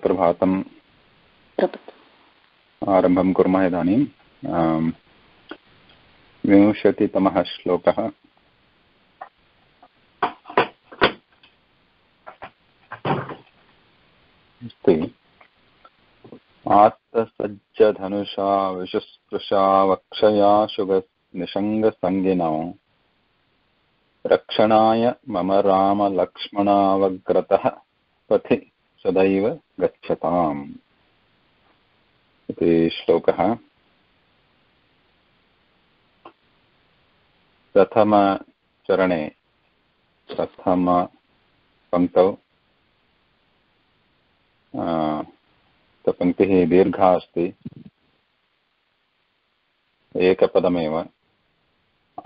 सुप्रभातं आरम्भं कुर्मः इदानीं विंशतितमः श्लोकः। अस्ति। आत्तसज्जधनुषा विशुस्पृशा वक्षया शुगनिषङ्गसङ्गिनौ रक्षणाय मम रामलक्ष्मणावग्रतः पथि। सदैव गच्छताम्। इति श्लोकः। प्रथमचरणे प्रथमपङ्क्तौ पङ्क्तिः दीर्घा अस्ति। एकपदमेव।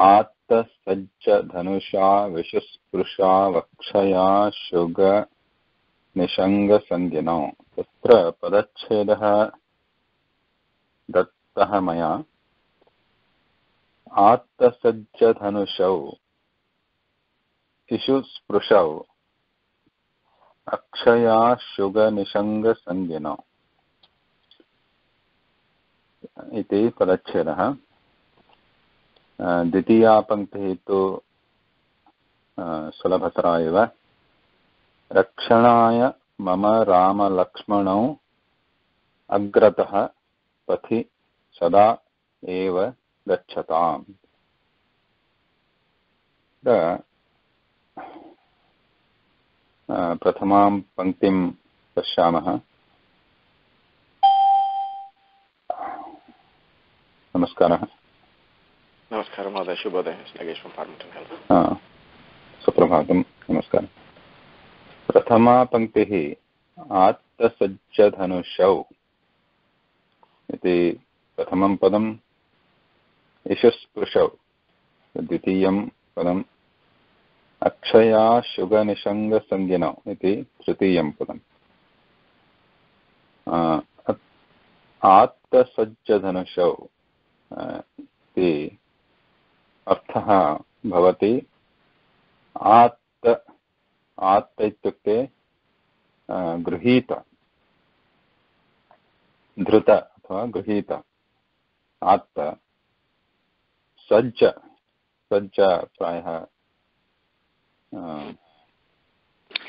आत्तसज्जधनुषा विशुस्पृशा वक्षया शुग निषङ्गसन्धिनौ तत्र पदच्छेदः दत्तः मया। आत्तसज्जधनुषौ। शिशुस्पृशौ अक्षया शुगनिषङ्गसंज्ञिनौ इति पदच्छेदः। द्वितीया पङ्क्तिः तु सुलभतरा एव। रक्षणाय मम रामलक्ष्मणौ अग्रतः पथि सदा एव गच्छताम्। प्रथमां पङ्क्तिं पश्यामः। नमस्कारः। नमस्कारः महोदय शुभोदय सुप्रभातं नमस्कारः। प्रथमा पङ्क्तिः आत्तसज्जधनुषौ इति प्रथमं पदम् इषुस्पृशौ द्वितीयं पदम् अक्षया शुगनिषङ्गसंज्ञिनौ इति तृतीयं पदम्। आत्तसज्जधनुषौ इति अर्थः भवति आत्त आत्त इत्युक्ते गृहीत। धृत अथवा गृहीत। आत्त। सज्ज। सज्ज प्रायः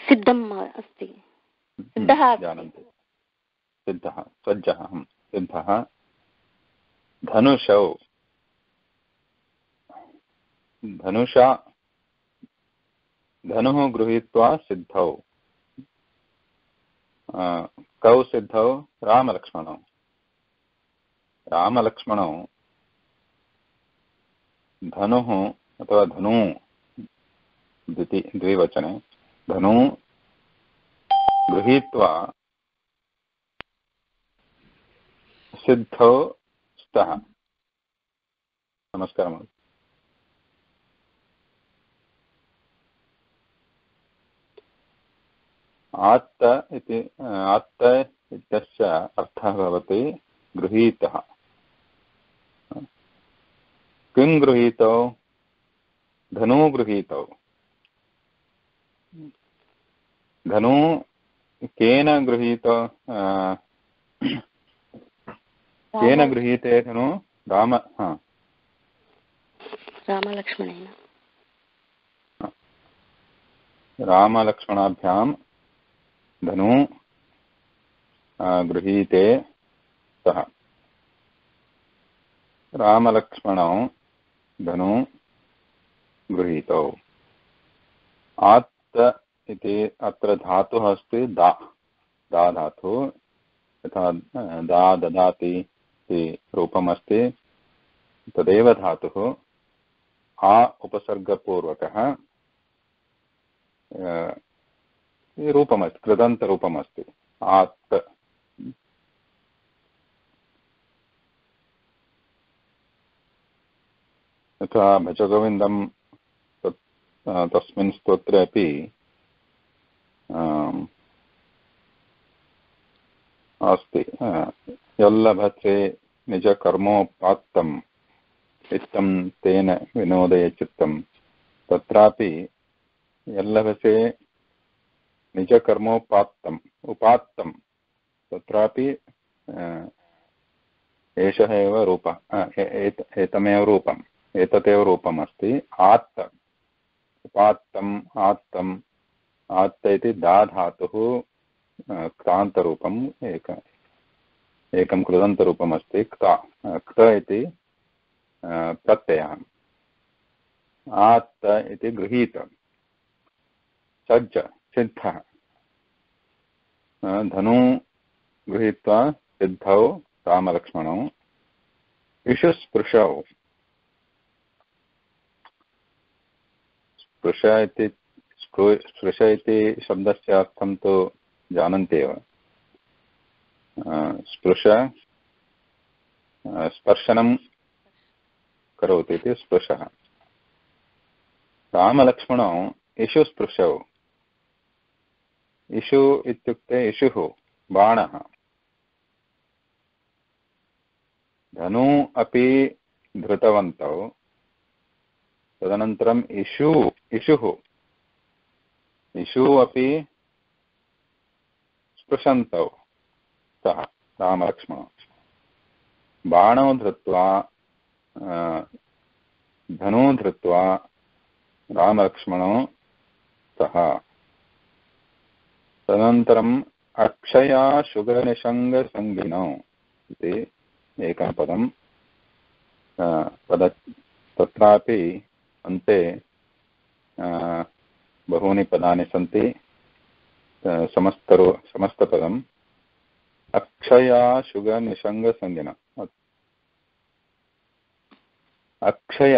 सिद्धम् अस्ति। सिद्धः जानन्ति। सिद्धः। सज्जः सिद्धः। धनुषौ। धनुषा धनुः गृहीत्वा सिद्धौ। कौ सिद्धौ, रामलक्ष्मणौ। रामलक्ष्मणौ धनुः अथवा धनु द्विवचने, धनु गृहीत्वा सिद्धौ स्तः। नमस्कारः। आत्त इति आत्त इत्यस्य अर्थः भवति गृहीतः। किं गृहीतौ? धनु गृहीतौ। धनु केन गृहीत? केन गृहीते धनु? राम हा। रामलक्ष्मणेन। रामलक्ष्मणाभ्यां धनु गृहीते सः। रामलक्ष्मणौ धनु, गृहीतौ। आत्त इति अत्र धातुः अस्ति, दा। दा धातु, यथा दा ददाति इति रूपमस्ति। तदेव धातुः। आ, उपसर्गपूर्वकः रूपमस्ति, कृदन्तरूपमस्ति। आत्त। यथा भजगोविन्दं तस्मिन् स्तोत्रे अपि अस्ति। यल्लभते निजकर्मोपात्तम्, इत्थं तेन विनोदय चित्तं तत्रापि यल्लभसे निजकर्मोपात्तम् उपात्तं तत्रापि एषः एव रूप एतमेव रूपम्, एतदेव रूपम् अस्ति आत्त। उपात्तम्, आत्तम्, आत्त इति दा धातुः क्तान्तरूपम्, एक, एकं कृदन्तरूपम् अस्ति क्ता क्त इति प्रत्ययः। आत्त इति गृहीत। सज्ज सिद्धः। धनु गृहीत्वा सिद्धौ रामलक्ष्मणौ इषुस्पृशौ स्पृश इति स्पृश इति शब्दस्य अर्थं तु जानन्ति एव। स्पृश स्पर्शनं करोति इति स्पृशः। रामलक्ष्मणौ इषु स्पृशौ इषु इत्युक्ते इषुः बाणः धनु अपि धृतवन्तौ तदनन्तरम् इषु इषुः इषु अपि स्पृशन्तौ सः रामलक्ष्मणौ बाणौ धृत्वा अ, धनु धृत्वा रामलक्ष्मणौ स्तः तदनन्तरम् अक्षया शुगनिषङ्गसङ्गिनौ इति एकं पदं पद, तत्रापि अन्ते बहूनि पदानि सन्ति समस्तरो, समस्तपदम्। अक्षया शुगनिषङ्गसंज्ञन अक्षय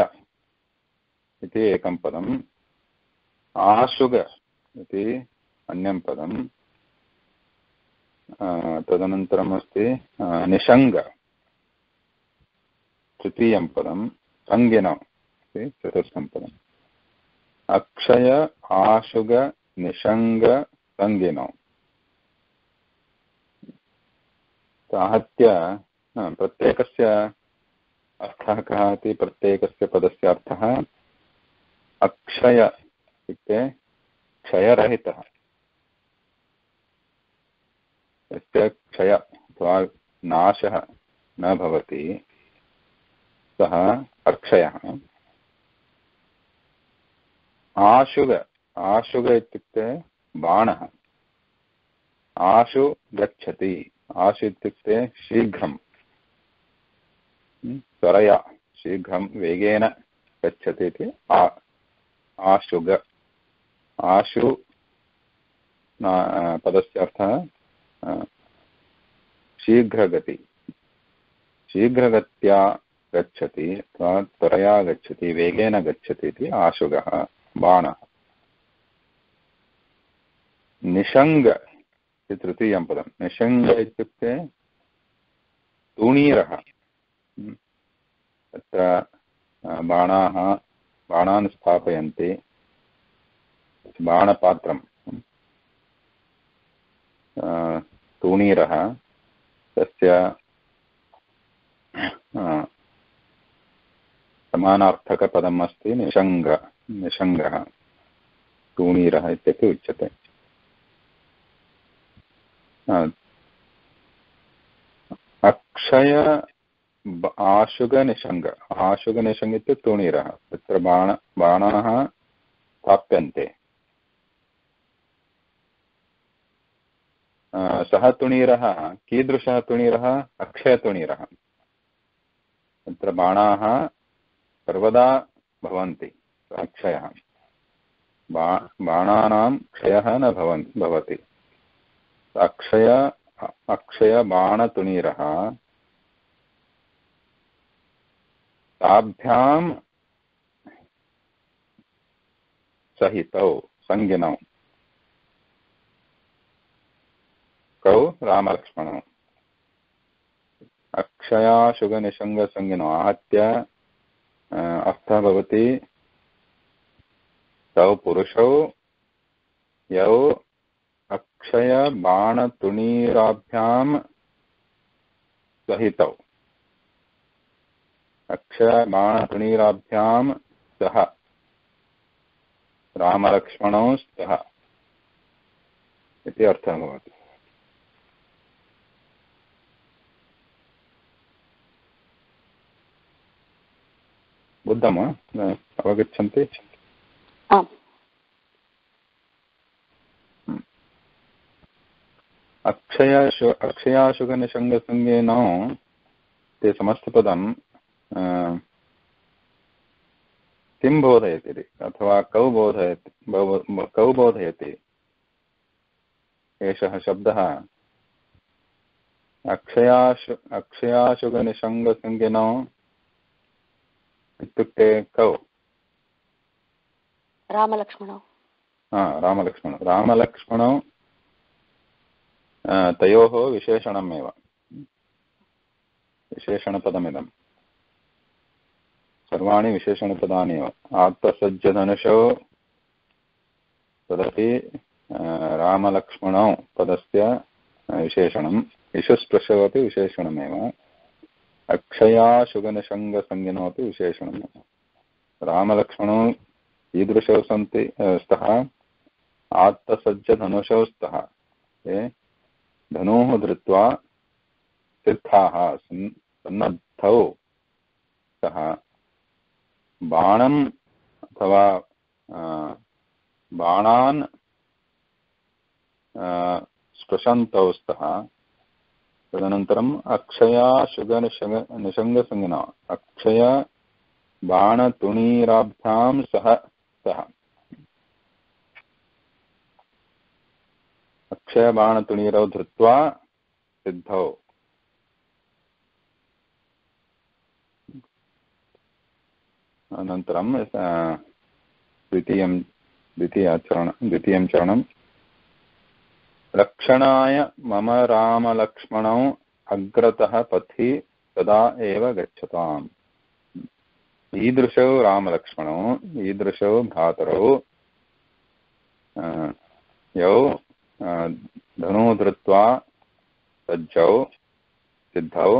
इति एकं पदम्। आशुग इति अन्यं पदम् तदनन्तरम् अस्ति अ, निषङ्ग तृतीयं पदं सङ्गिन। इति चतुर्थं पदम्। अक्षय आशुग निषङ्ग सङ्गिनौ। आहत्य प्रत्येकस्य अर्थः कः इति प्रत्येकस्य पदस्य अर्थः अक्षय इत्युक्ते क्षयरहितः। यस्य क्षय अथवा नाशः न भवति सः अक्षयः आशुग आशुग इत्युक्ते बाणः। आशु गच्छति आशु इत्युक्ते शीघ्रं हम्म, त्वरया शीघ्रं वेगेन गच्छति इति आशुग। आशु पदस्य अर्थः शीघ्रगति। शीघ्रगत्या गच्छति अथवा त्वरया गच्छति, वेगेन गच्छति इति आशुगः, बाणः। निषङ्ग इति तृतीयं पदं। निषङ्ग इत्युक्ते तूणीरः। हम्म। तत्र बाणाः, बाणान् स्थापयन्ति। बाणपात्रं हम्म। तूणीरः तस्य समानार्थकपदम् अस्ति निषङ्ग निषङ्गः तूणीरः इत्यपि उच्यते। अक्षय आशुगनिषङ्ग आशुगनिषङ्ग इत्युक्ते तूणीरः। तत्र बाण, बाणाः स्थाप्यन्ते। सः तुणीरः, कीदृशः तुणीरः? अक्षयतुणीरः। तत्र बाणाः सर्वदा भवन्ति, अक्षयः। बाणानां क्षयः न भवन्, भवति। अक्षय अक्षयबाणतुणीरः ताभ्यां सहितौ सङ्गिनौ कौ रामलक्ष्मणौ। अक्षयाशुगनिषङ्गसङ्गिनौ आहत्य अ, अर्थः भवति। तौ पुरुषौ यौ अक्षयबाणतुणीराभ्यां सहितौ। अक्षयबाणतुणीराभ्यां सह। रामलक्ष्मणौ स्तः इति अर्थः भवति। बुद्धं वा अवगच्छन्ति? अक्षयाशु अक्षयाशुगनिषङ्गसङ्गेन ते समस्तपदं किं बोधयति इति? अथवा कौ बोधयति कौ बोधयति? एषः शब्दः अक्षयाशु अक्षयाशुगनिषङ्गसङ्गिनौ इत्युक्ते कौ रामलक्ष्मणौ हा रामलक्ष्मणौ रामलक्ष्मणौ अ, तयोः विशेषणमेव विशेषणपदमिदं सर्वाणि विशेषणपदानि एव आत्मसज्जधनुषौ तदपि अ, रामलक्ष्मणौ पदस्य अ, विशेषणम् इषुस्पृशौ अपि विशेषणमेव अक्षयाशुगनशङ्गसंज्ञनौ अपि विशेषणमेव रामलक्ष्मणौ ईदृशौ सन्ति स्तः। आत्तसज्जधनुषौ स्तः। ते धनुः धृत्वा सिद्धाः सन्, सन्नद्धौ सः बाणम् अथवा बाणान् स्पृशन्तौ स्तः। तदनन्तरम् अक्षया शुगनिषङ्ग निषङ्गसंज्ञा अक्षय बाणतुणीराभ्यां सह सः अक्षयबाणतुणीरौ धृत्वा सिद्धौ। अनन्तरं द्वितीयं, द्वितीयाचरण, द्वितीयं चरणं रक्षणाय मम रामलक्ष्मणौ अग्रतः पथि तदा एव गच्छताम्। ईदृशौ रामलक्ष्मणौ, ईदृशौ भ्रातरौ यौ धृत्वा सज्जौ, सिद्धौ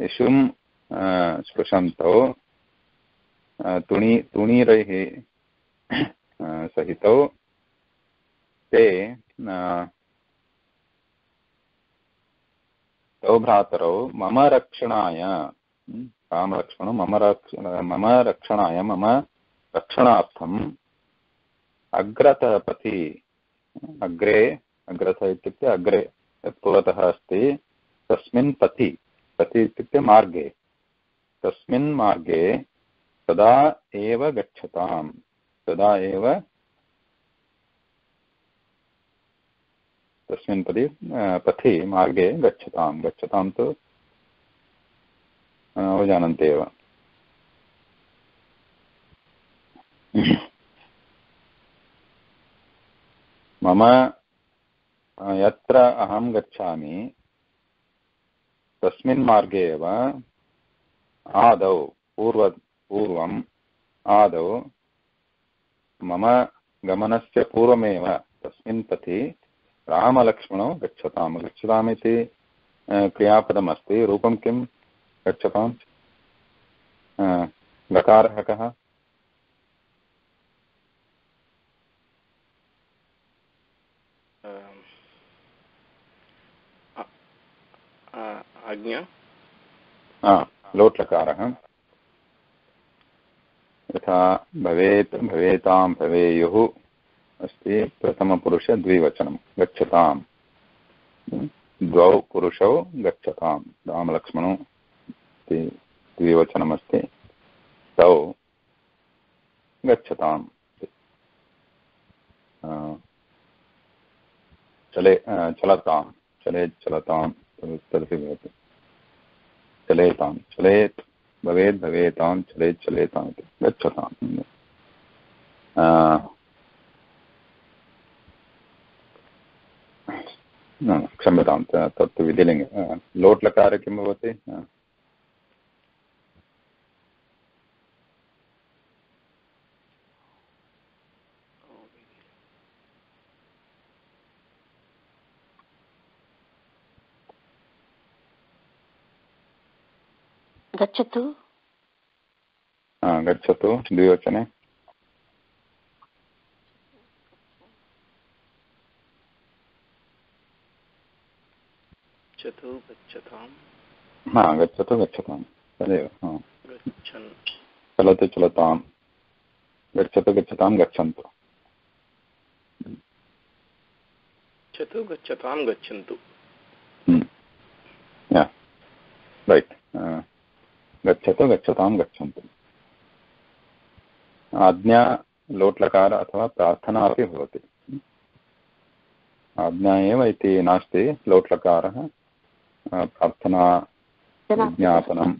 इषुं स्पृशन्तौ तुणी, तुणीरैः सहितौ, ते तौ भ्रातरौ मम रक्षणाय हम्म, मम रक्ष मम रक्षणाय मम रक्षणार्थम् अग्रतः पथि अग्रे अग्रतः इत्युक्ते अग्रे यत् अस्ति तस्मिन् पथि पथि इत्युक्ते मार्गे तस्मिन् मार्गे तदा एव गच्छताम् तदा एव तस्मिन् पदि पथि मार्गे गच्छतां गच्छतां तु अवजानन्ति एव। मम यत्र अहं गच्छामि, तस्मिन् मार्गे एव, आदौ, पूर्व, पूर्वम् आदौ, मम गमनस्य पूर्वमेव तस्मिन् पथि रामलक्ष्मणौ गच्छतां गच्छतामिति अ, क्रियापदमस्ति। रूपं किं? गच्छतां लकारः कः लोट्लकारः यथा भवेत् भवेतां भवेयुः। अस्ति प्रथमपुरुषद्विवचनं गच्छताम्। द्वौ पुरुषौ गच्छतां रामलक्ष्मणौ इति द्विवचनमस्ति। तौ गच्छताम्। चले चलतां चलेत् चलतां तदपि भवति। चलेतां चलेत्, भवेत् भवेतां चलेत् चलेताम् इति। गच्छताम् अ, न, क्षम्यतां तत्तु विधिलिङ्गे अ, लोट्लकारे किं भवति गच्छतु। गच्छतु द्विवचने गच्छतु गच्छतां हा गच्छतु गच्छतां। तदेव हा। चलतु चलतां गच्छतु गच्छतां गच्छन्तु। गच्छतु गच्छतां गच्छन्तु। रैट् गच्छतु गच्छतां गच्छन्तु। आज्ञा लोट्लकार अथवा प्रार्थना अपि भवति। आज्ञा एव इति नास्ति। लोट्लकारः प्रार्थना विज्ञापनं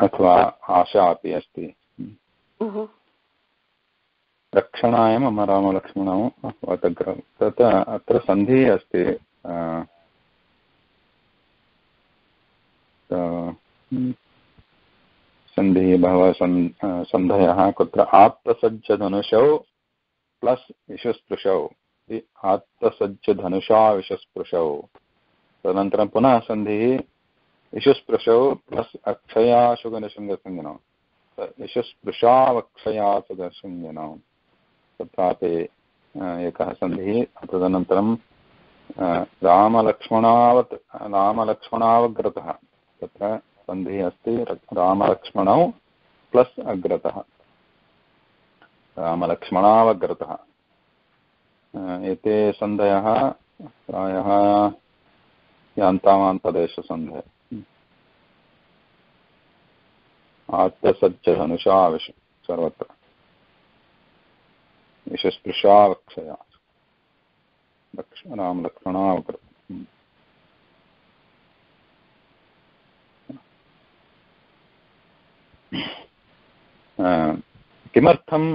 अथवा आशा अपि अस्ति। रक्षणाय मम रामलक्ष्मणौ तत् अत्र सन्धिः अस्ति। सन्धिः बहवः सन् सन्धयः। कुत्र आत्तसज्जधनुषौ प्लस् विशुस्पृशौ। आत्तसज्जधनुषा विशुस्पृशौ। तदनन्तरं पुनः सन्धिः विशुस्पृशौ प्लस् अक्षयाशुगनशृङ्गसंज्ञनौ विशुस्पृशावक्षयासुगसंज्ञनौ तत्रापि एकः सन्धिः। तदनन्तरं रामलक्ष्मणावत्, रामलक्ष्मणावग्रतः। तत्र सन्धिः अस्ति, रामलक्ष्मणौ प्लस् अग्रतः। रामलक्ष्मणावग्रतः। एते सन्धयः प्रायः यान्तामान्तदेशसन्धयः आत्तसज्जधनुषा विश सर्वत्र विशस्पृशावक्षया राम लक्ष्मणावकृत किमर्थम्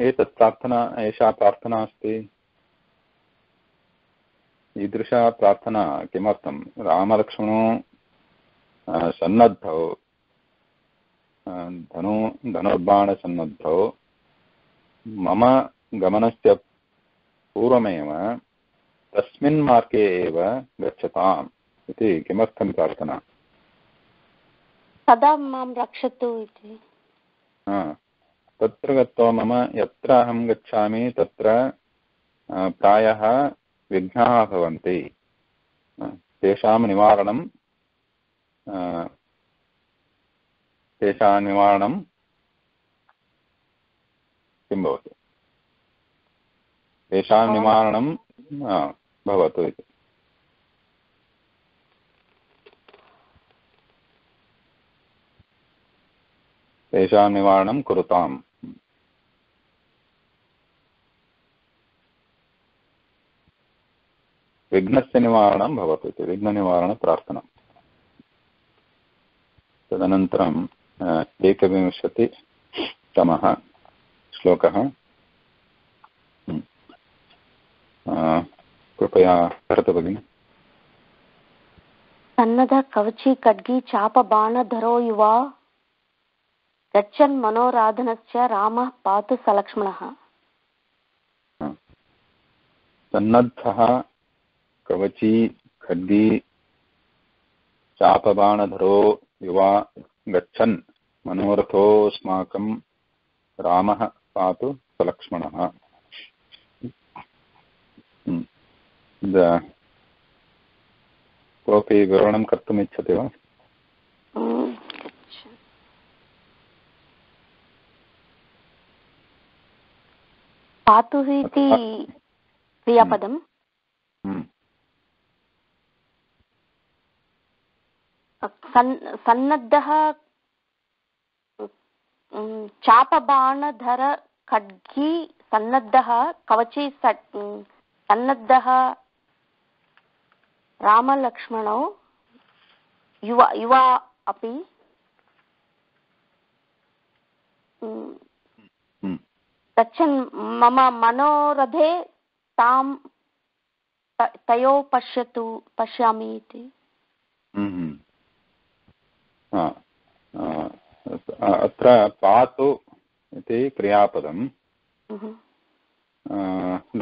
एतत् प्रार्थना एषा प्रार्थना अस्ति। ईदृशा प्रार्थना किमर्थं? रामलक्ष्मणौ सन्नद्धौ। धनु धनुर्बाणसन्नद्धौ। मम गमनस्य पूर्वमेव तस्मिन् मार्गे एव गच्छताम् इति किमर्थं प्रार्थना? सदा माँ रक्षतु इति? तत्र गत्वा मम यत्र अहं गच्छामि तत्र प्रायः विघ्नाः भवन्ति। तेषां निवारणं तेषां निवारणं किं भवति? तेषां निवारणं भवतु इति। तेषां निवारणं कुरुताम्। विघ्नस्य निवारणं भवतु इति विघ्ननिवारणप्रार्थना। तदनन्तरम् एकविंशतितमः श्लोकः। कृपया करोतु भगिनि। सन्नद कवची खड्गी चापबाणधरो युवा गच्छन् मनोराधनस्य रामः पातु सलक्ष्मणः। सन्नद्धः कवची खड्गी चापबाणधरो युवा गच्छन्। मनोरथोऽस्माकं रामः पातु सलक्ष्मणः। कोऽपि विवरणं कर्तुम् इच्छति वा? पातुः इति क्रियापदम् सन्नद्धः चापबाणधर खड्गी सन्नद्धः कवची सन्नद्धः रामलक्ष्मणौ युवा युवा अपि गच्छन् मम मनोरथे तां तयोः पश्यतु पश्यामि इति। अत्र पातु इति क्रियापदं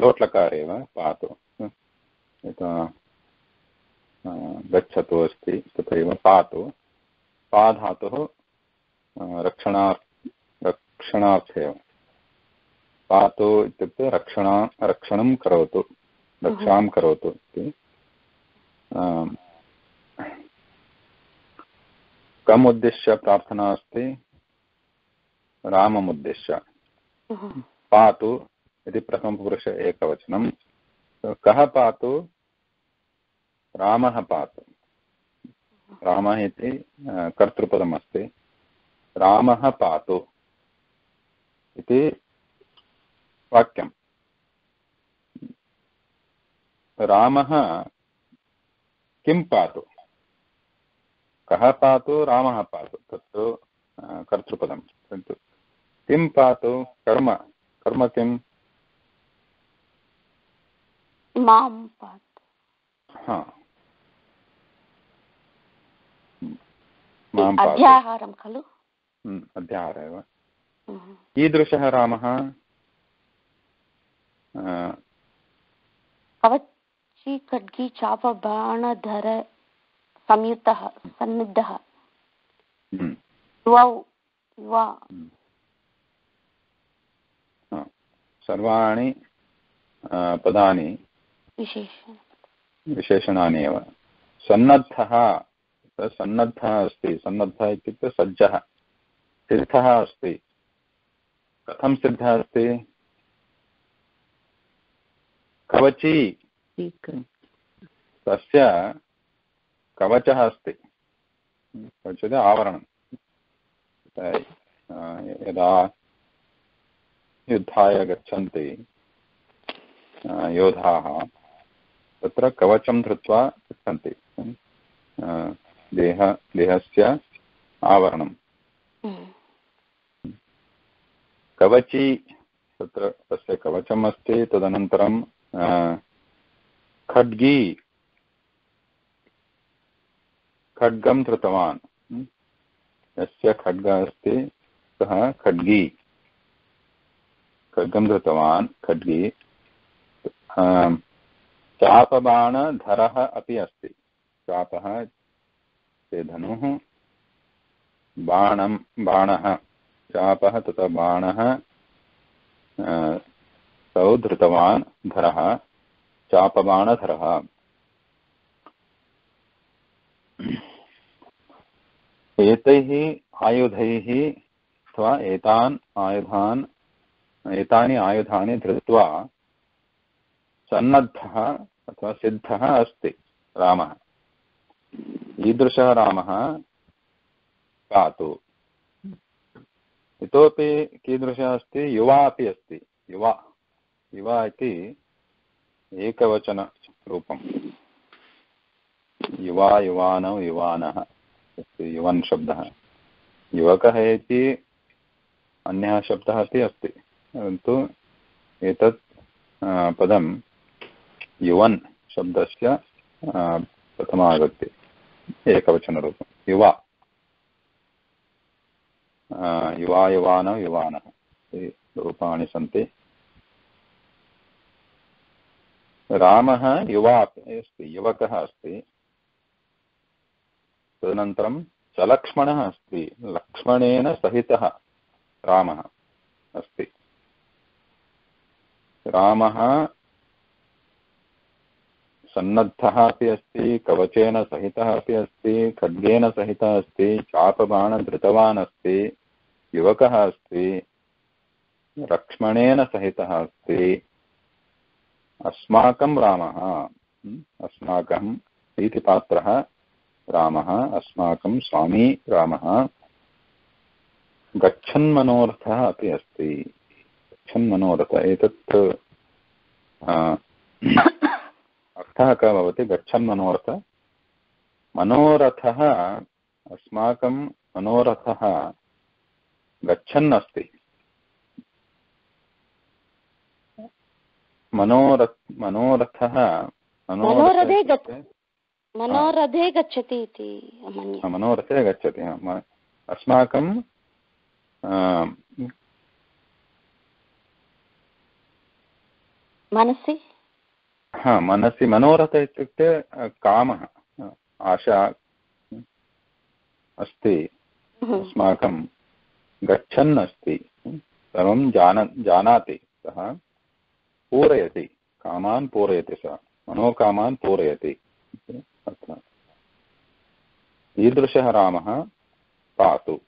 लोट्लकारे एव पातु। गच्छतु अस्ति तथैव पातु। पाधातुः रक्षणा रक्षणार्थे एव पातु इत्युक्ते रक्षणा रक्षणं करोतु रक्षां करोतु इति। कम् उद्दिश्य प्रार्थना अस्ति। राममुद्दिश्य। पातु इति प्रथमपुरुष एकवचनं। कः पातु? रामः पातु। रामः इति कर्तृपदम् अस्ति रामः पातु इति वाक्यं रामः किं पातु? कः पातु रामः पातु तत्तु कर्तृपदं किं पातु? कर्म। कर्म माँ हा। अध्याहारं खलु? हम्म, अध्याहार एव। हम्म। कीदृशः रामः? कवची खड्गी चापबाणधर संयुतः सन्निद्धः। हम्म, युवौ युवा। हम्म। सर्वाणि अ, पदानि विशेषणानि एव। सन्नद्धः सन्नद्धः अस्ति। सन्नद्धः इत्युक्ते सज्जः। सिद्धः अस्ति। कथं सिद्धः अस्ति? कवची। तस्य कवचः अस्ति। कवचः आवरणं। यदा युद्धाय गच्छन्ति योधाः तत्र कवचं धृत्वा गच्छन्ति देह देहस्य आवरणं। हम्म। कवची तत्र तस्य कवचम् अस्ति तदनन्तरं खड्गी खड्गं धृतवान्। म्? यस्य खड्गः अस्ति, सः खड्गी। खड्गं धृतवान्, खड्गी। चापबाणधरः अपि अस्ति। चापः, ते धनुः, बाणं, बाणः। चापः तथा बाणः तौ धृतवान् धरः। चापबाणधरः। एतैः आयुधैः अथवा एतान् आयुधान्, एतानि आयुधानि धृत्वा सन्नद्धः अथवा सिद्धः अस्ति रामः। ईदृशः रामः पातु इतोपि कीदृशः अस्ति? युवा अपि अस्ति। युवा। युवा इति एकवचनरूपं युवा, युवानौ, युवानः। अस्ति युवन् शब्दः। युवकः इति अन्यः शब्दः अपि अस्ति परन्तु एतत् पदं युवन् शब्दस्य आ, प्रथमागत्य एकवचनरूपं युवा। युवा युवानौ युवानः इति रूपाणि सन्ति। रामः युवा अस्ति युवकः अस्ति। तदनन्तरं सलक्ष्मणः अस्ति। लक्ष्मणेन सहितः रामः अस्ति। रामः सन्नद्धः अपि अस्ति कवचेन सहितः अपि अस्ति खड्गेन सहितः अस्ति चापबाणधृतवान् अस्ति युवकः अस्ति लक्ष्मणेन सहितः अस्ति। अस्माकं रामः म्, अस्माकं प्रीतिपात्रः रामः अस्माकं स्वामी रामः। गच्छन्मनोरथः अपि अस्ति। गच्छन्मनोरथ एतत् अर्थः कः भवति? गच्छन्मनोरथ। मनोरथः अस्माकं मनोरथः गच्छन् अस्ति। मनोरथ मनोरथः मनोरथे मनोरथे गच्छति इति मन्ये मनोरथे गच्छति हा, अस्माकं मनसि? हा मनसि मनोरथ इत्युक्ते कामः आशा अस्ति हम्म, अस्माकं गच्छन् अस्ति सर्वं जान जानाति सः पूरयति कामान् पूरयति सः मनोकामान् पूरयति। अत्र। ईदृशः रामः पातु।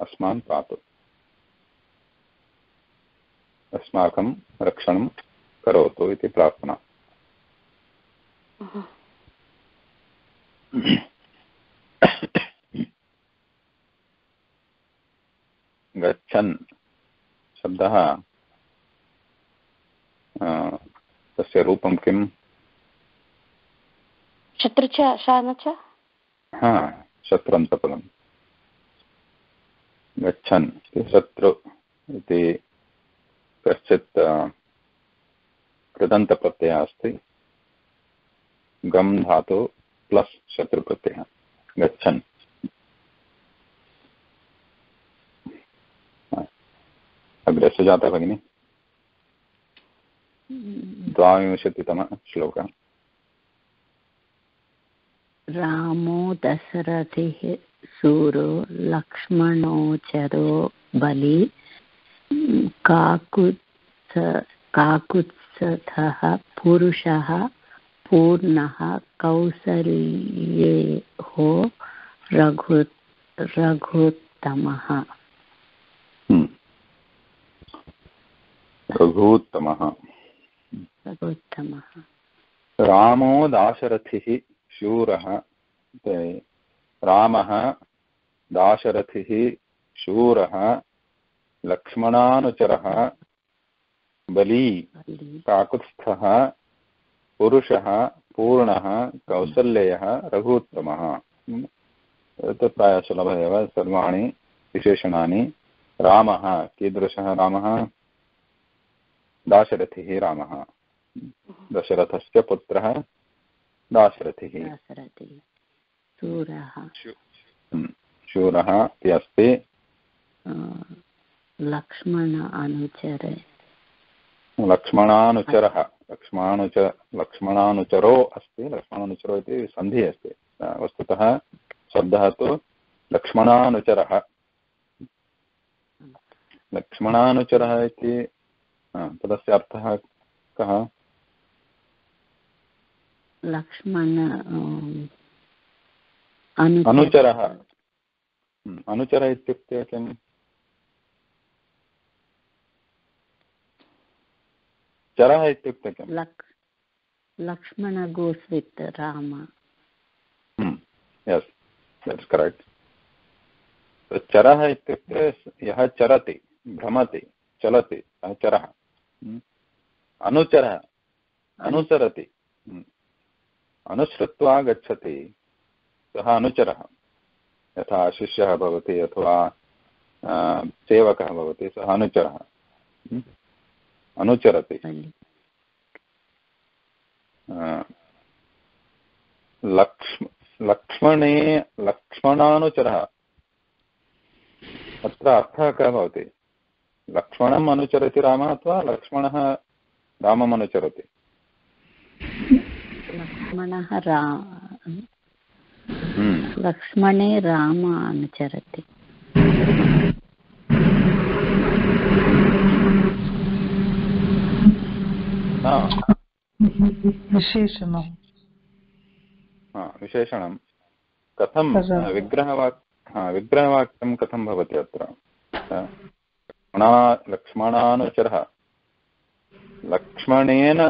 अस्मान् पातु। अस्माकं रक्षणं करोतु इति प्रार्थना। गच्छन् शब्दः तस्य रूपं किम्? शत्रु च शान च हा शत्रन्तपदम् गच्छन् शत्रु इति कश्चित् कृदन्तप्रत्ययः अस्ति। गम् धातु प्लस् शत्रुप्रत्ययः। गच्छन्। अग्रे सुजाता भगिनी। द्वाविंशतितमः श्लोकः रामो दशरथिः सूरो लक्ष्मणोचरो बलि। काकुत्स काकुत्सथः पुरुषः पूर्णः कौसल्येः रघु रघुत्तमः। रघूत्तमः। रघुत्तमः। रामो दाशरथिः शूरः रामः दाशरथिः शूरः लक्ष्मणानुचरः बली काकुत्स्थः पुरुषः पूर्णः कौसल्यः रघुत्तमः तत् प्रायः सुलभः एव सर्वाणि विशेषणानि। रामः कीदृशः रामः? दाशरथिः रामः। दशरथस्य पुत्रः दाशरथिः शूरः। शूरः इति अस्ति। लक्ष्मण अनुचरे। लक्ष्मणानुचरः। लक्ष्मणानुच लक्ष्मणानुचरो अस्ति। लक्ष्मणानुचरो इति सन्धिः अस्ति। वस्तुतः शब्दः तु लक्ष्मणानुचरः। लक्ष्मणानुचरः इति तदस्य अर्थः कः? लक्ष्मण अनुचरः। अनुचरः। इत्युक्ते किम्? चरः इत्युक्ते किम्? Lakshman goes with Ram yes that's correct चरः इत्युक्ते यः चरति भ्रमति चलति सः चरः अनुचरः अनुसरति। अनुसृत्वा गच्छति। सः अनुचरः। यथा शिष्यः भवति अथवा सेवकः भवति, सः अनुचरः। अनुचरति। लक्ष्म, लक्ष्मणे, लक्ष्मणानुचरः। अत्र अर्थः कः भवति? लक्ष्मणम् अनुचरति रामः अथवा लक्ष्मणः रामम् लक्ष्मणः रा लक्ष्मणे राम अनुचरति विशेषणं विशेषणं कथं विग्रहवाक् विग्रहवाक्यं कथं भवति अत्र लक्ष्मणानुचरः लक्ष्मणेन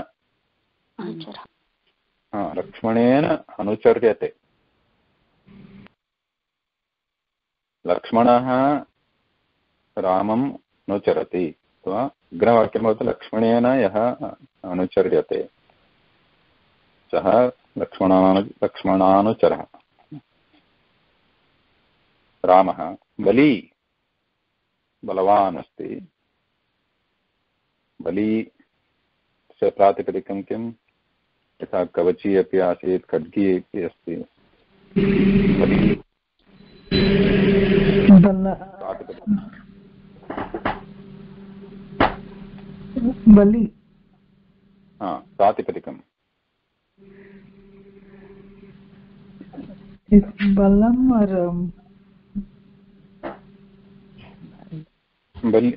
लक्ष्मणेन अनुचर्यते लक्ष्मणः रामम् अनुचरति अथवा विग्रहवाक्यं भवति लक्ष्मणेन यः अनुचर्यते सः लक्ष्मणानु लक्ष्मणानुचरः रामः बली बलवान् अस्ति बली प्रातिपदिकं किं यथा कवची अपि आसीत् खड्गी अपि अस्ति। बली बलि। हा प्रातिपदिकं बलम् बलि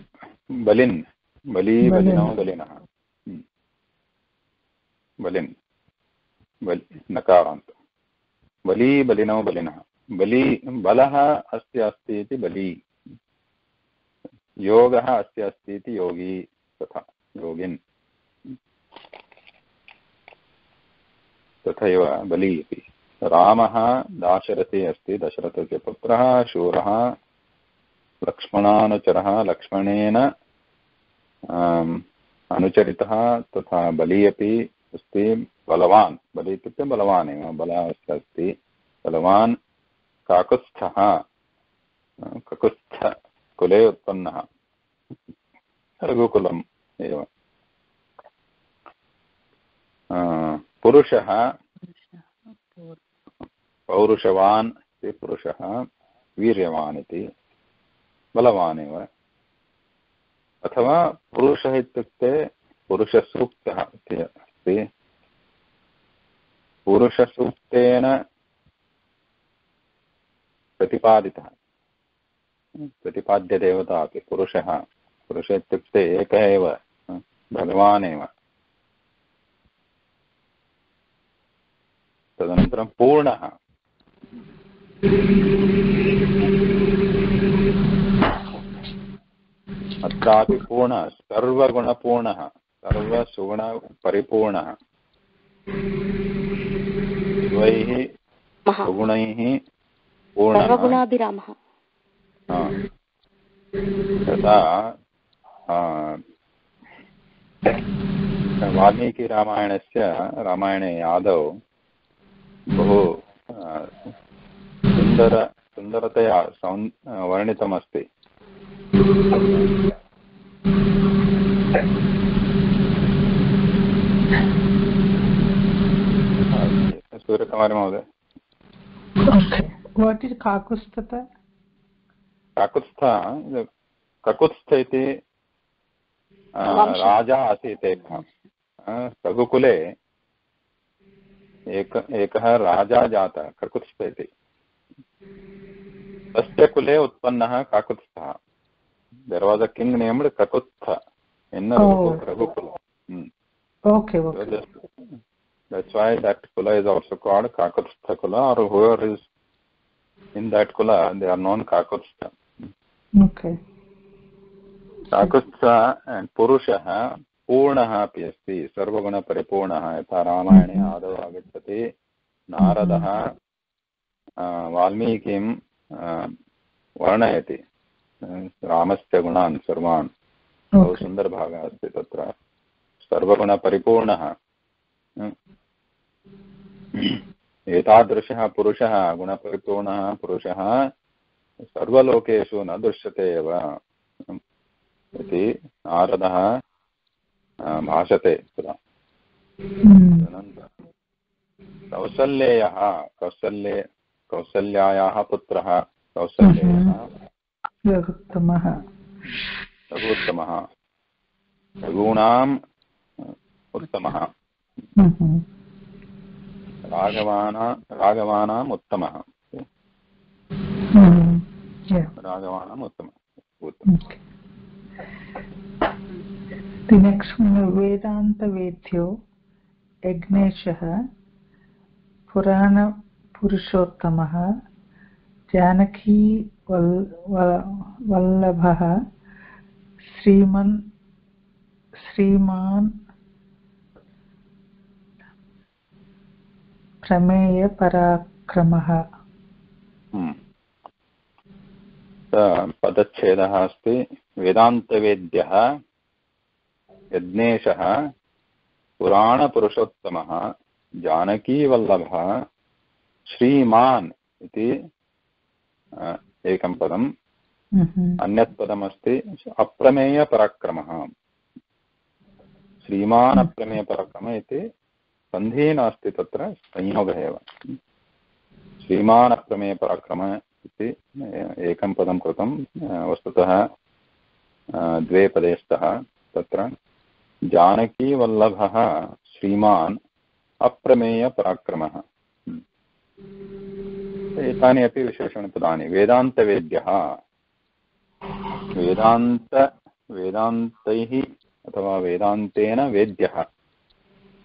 बलिन्। बली बलिनो बलिनः। बलिन्। बलि, नकारान्त। बली, बलिनौ, बलिनः। बली, बलः अस्य अस्ति इति बली। योगः अस्य अस्ति इति योगी तथा, योगिन्। तथैव बली इति। रामः दाशरथी अस्ति, दशरथस्य पुत्रः, शूरः, लक्ष्मणानुचरः, लक्ष्मणेन अनुचरितः तथा बली अपि अस्ति। बलवान्, बलि इत्युक्ते बलवान् एव, बलः अस्ति बलवान् काकुत्स्थः ककुत्स्थकुले उत्पन्नः। रघुकुलम् एव। पुरुषः। पौरुषवान् इति पुरुषः, वीर्यवान् इति। बलवान् एव। अथवा पुरुषः इत्युक्ते पुरुषसूक्तः इति अस्ति। पुरुषसूक्तेन प्रतिपादितः। प्रतिपाद्यदेवता अपि पुरुषः। पुरुष इत्युक्ते एकः एव भगवान् एव। तदनन्तरं पूर्णः। अत्रापि पूर्णः सर्वगुणपूर्णः सर्वसुगुणपरिपूर्णः। द्वैः महा। सुगुणैः पूर्णः। सर्वगुणाभिरामः। तथा वाल्मीकिरामायणस्य रामायणे आदौ बहु सुन्दर सुन्दरतया सौन् वर्णितमस्ति। सूर्यकुमारी महोदय. What is Kakustata? Kakutstha Kakutstha इति राजा आसीत् एकः. रघुकुले एक एकः राजा जातः ककुत्स्थ इति. तस्य कुले उत्पन्नः काकुत्स्थः there was a king named Kakutstha in. Raghukul Hmm. That's- why that kula is also called Kakutstha kula or whoever is in that kula, they are known Kakutstha. Okay. Kakutstha and पुरुषः पूर्णः अपि अस्ति सर्वगुणपरिपूर्णः यथा रामायणे आदौ आगच्छति नारदः वाल्मीकिं वर्णयति रामस्य गुणान् सर्वान् बहु सुन्दरभागः अस्ति तत्र सर्वगुणपरिपूर्णः एतादृशः पुरुषः गुणपरिपूर्णः पुरुषः सर्वलोकेषु न दृश्यते एव इति नारदः भाषते तदा. तदनन्तरं कौसल्येयः कौसल्ये कौसल्यायाः पुत्रः कौसल्येयः. रघुत्तमः रघूणाम् उत्तमः Mhm. राघवानाम् hmm. उत्तमः। राघवानाम् उत्तमः वेदान्तवेद्यो जानकी वल्लभः श्रीमन् प्रमेय पराक्रमः। हम्म। पदच्छेदः अस्ति। वेदान्तवेद्यः यज्ञेशः पुराणपुरुषोत्तमः जानकीवल्लभः श्रीमान् इति एकं पदम्। Mhm. अन्यत् पदमस्ति अप्रमेयपराक्रमः। श्रीमान् अप्रमेयपराक्रमः इति सन्धिः नास्ति तत्र, संयोगः एव। श्रीमान् अप्रमेयपराक्रमः इति, एकं पदं कृतं, वस्तुतः द्वे पदे स्तः तत्र, जानकीवल्लभः श्रीमान् अप्रमेयपराक्रमः एतानि अपि विशेषणपदानि वेदान्तवेद्यः। वेदान्त, वेदान्तैः अथवा वेदान्तेन वेद्यः।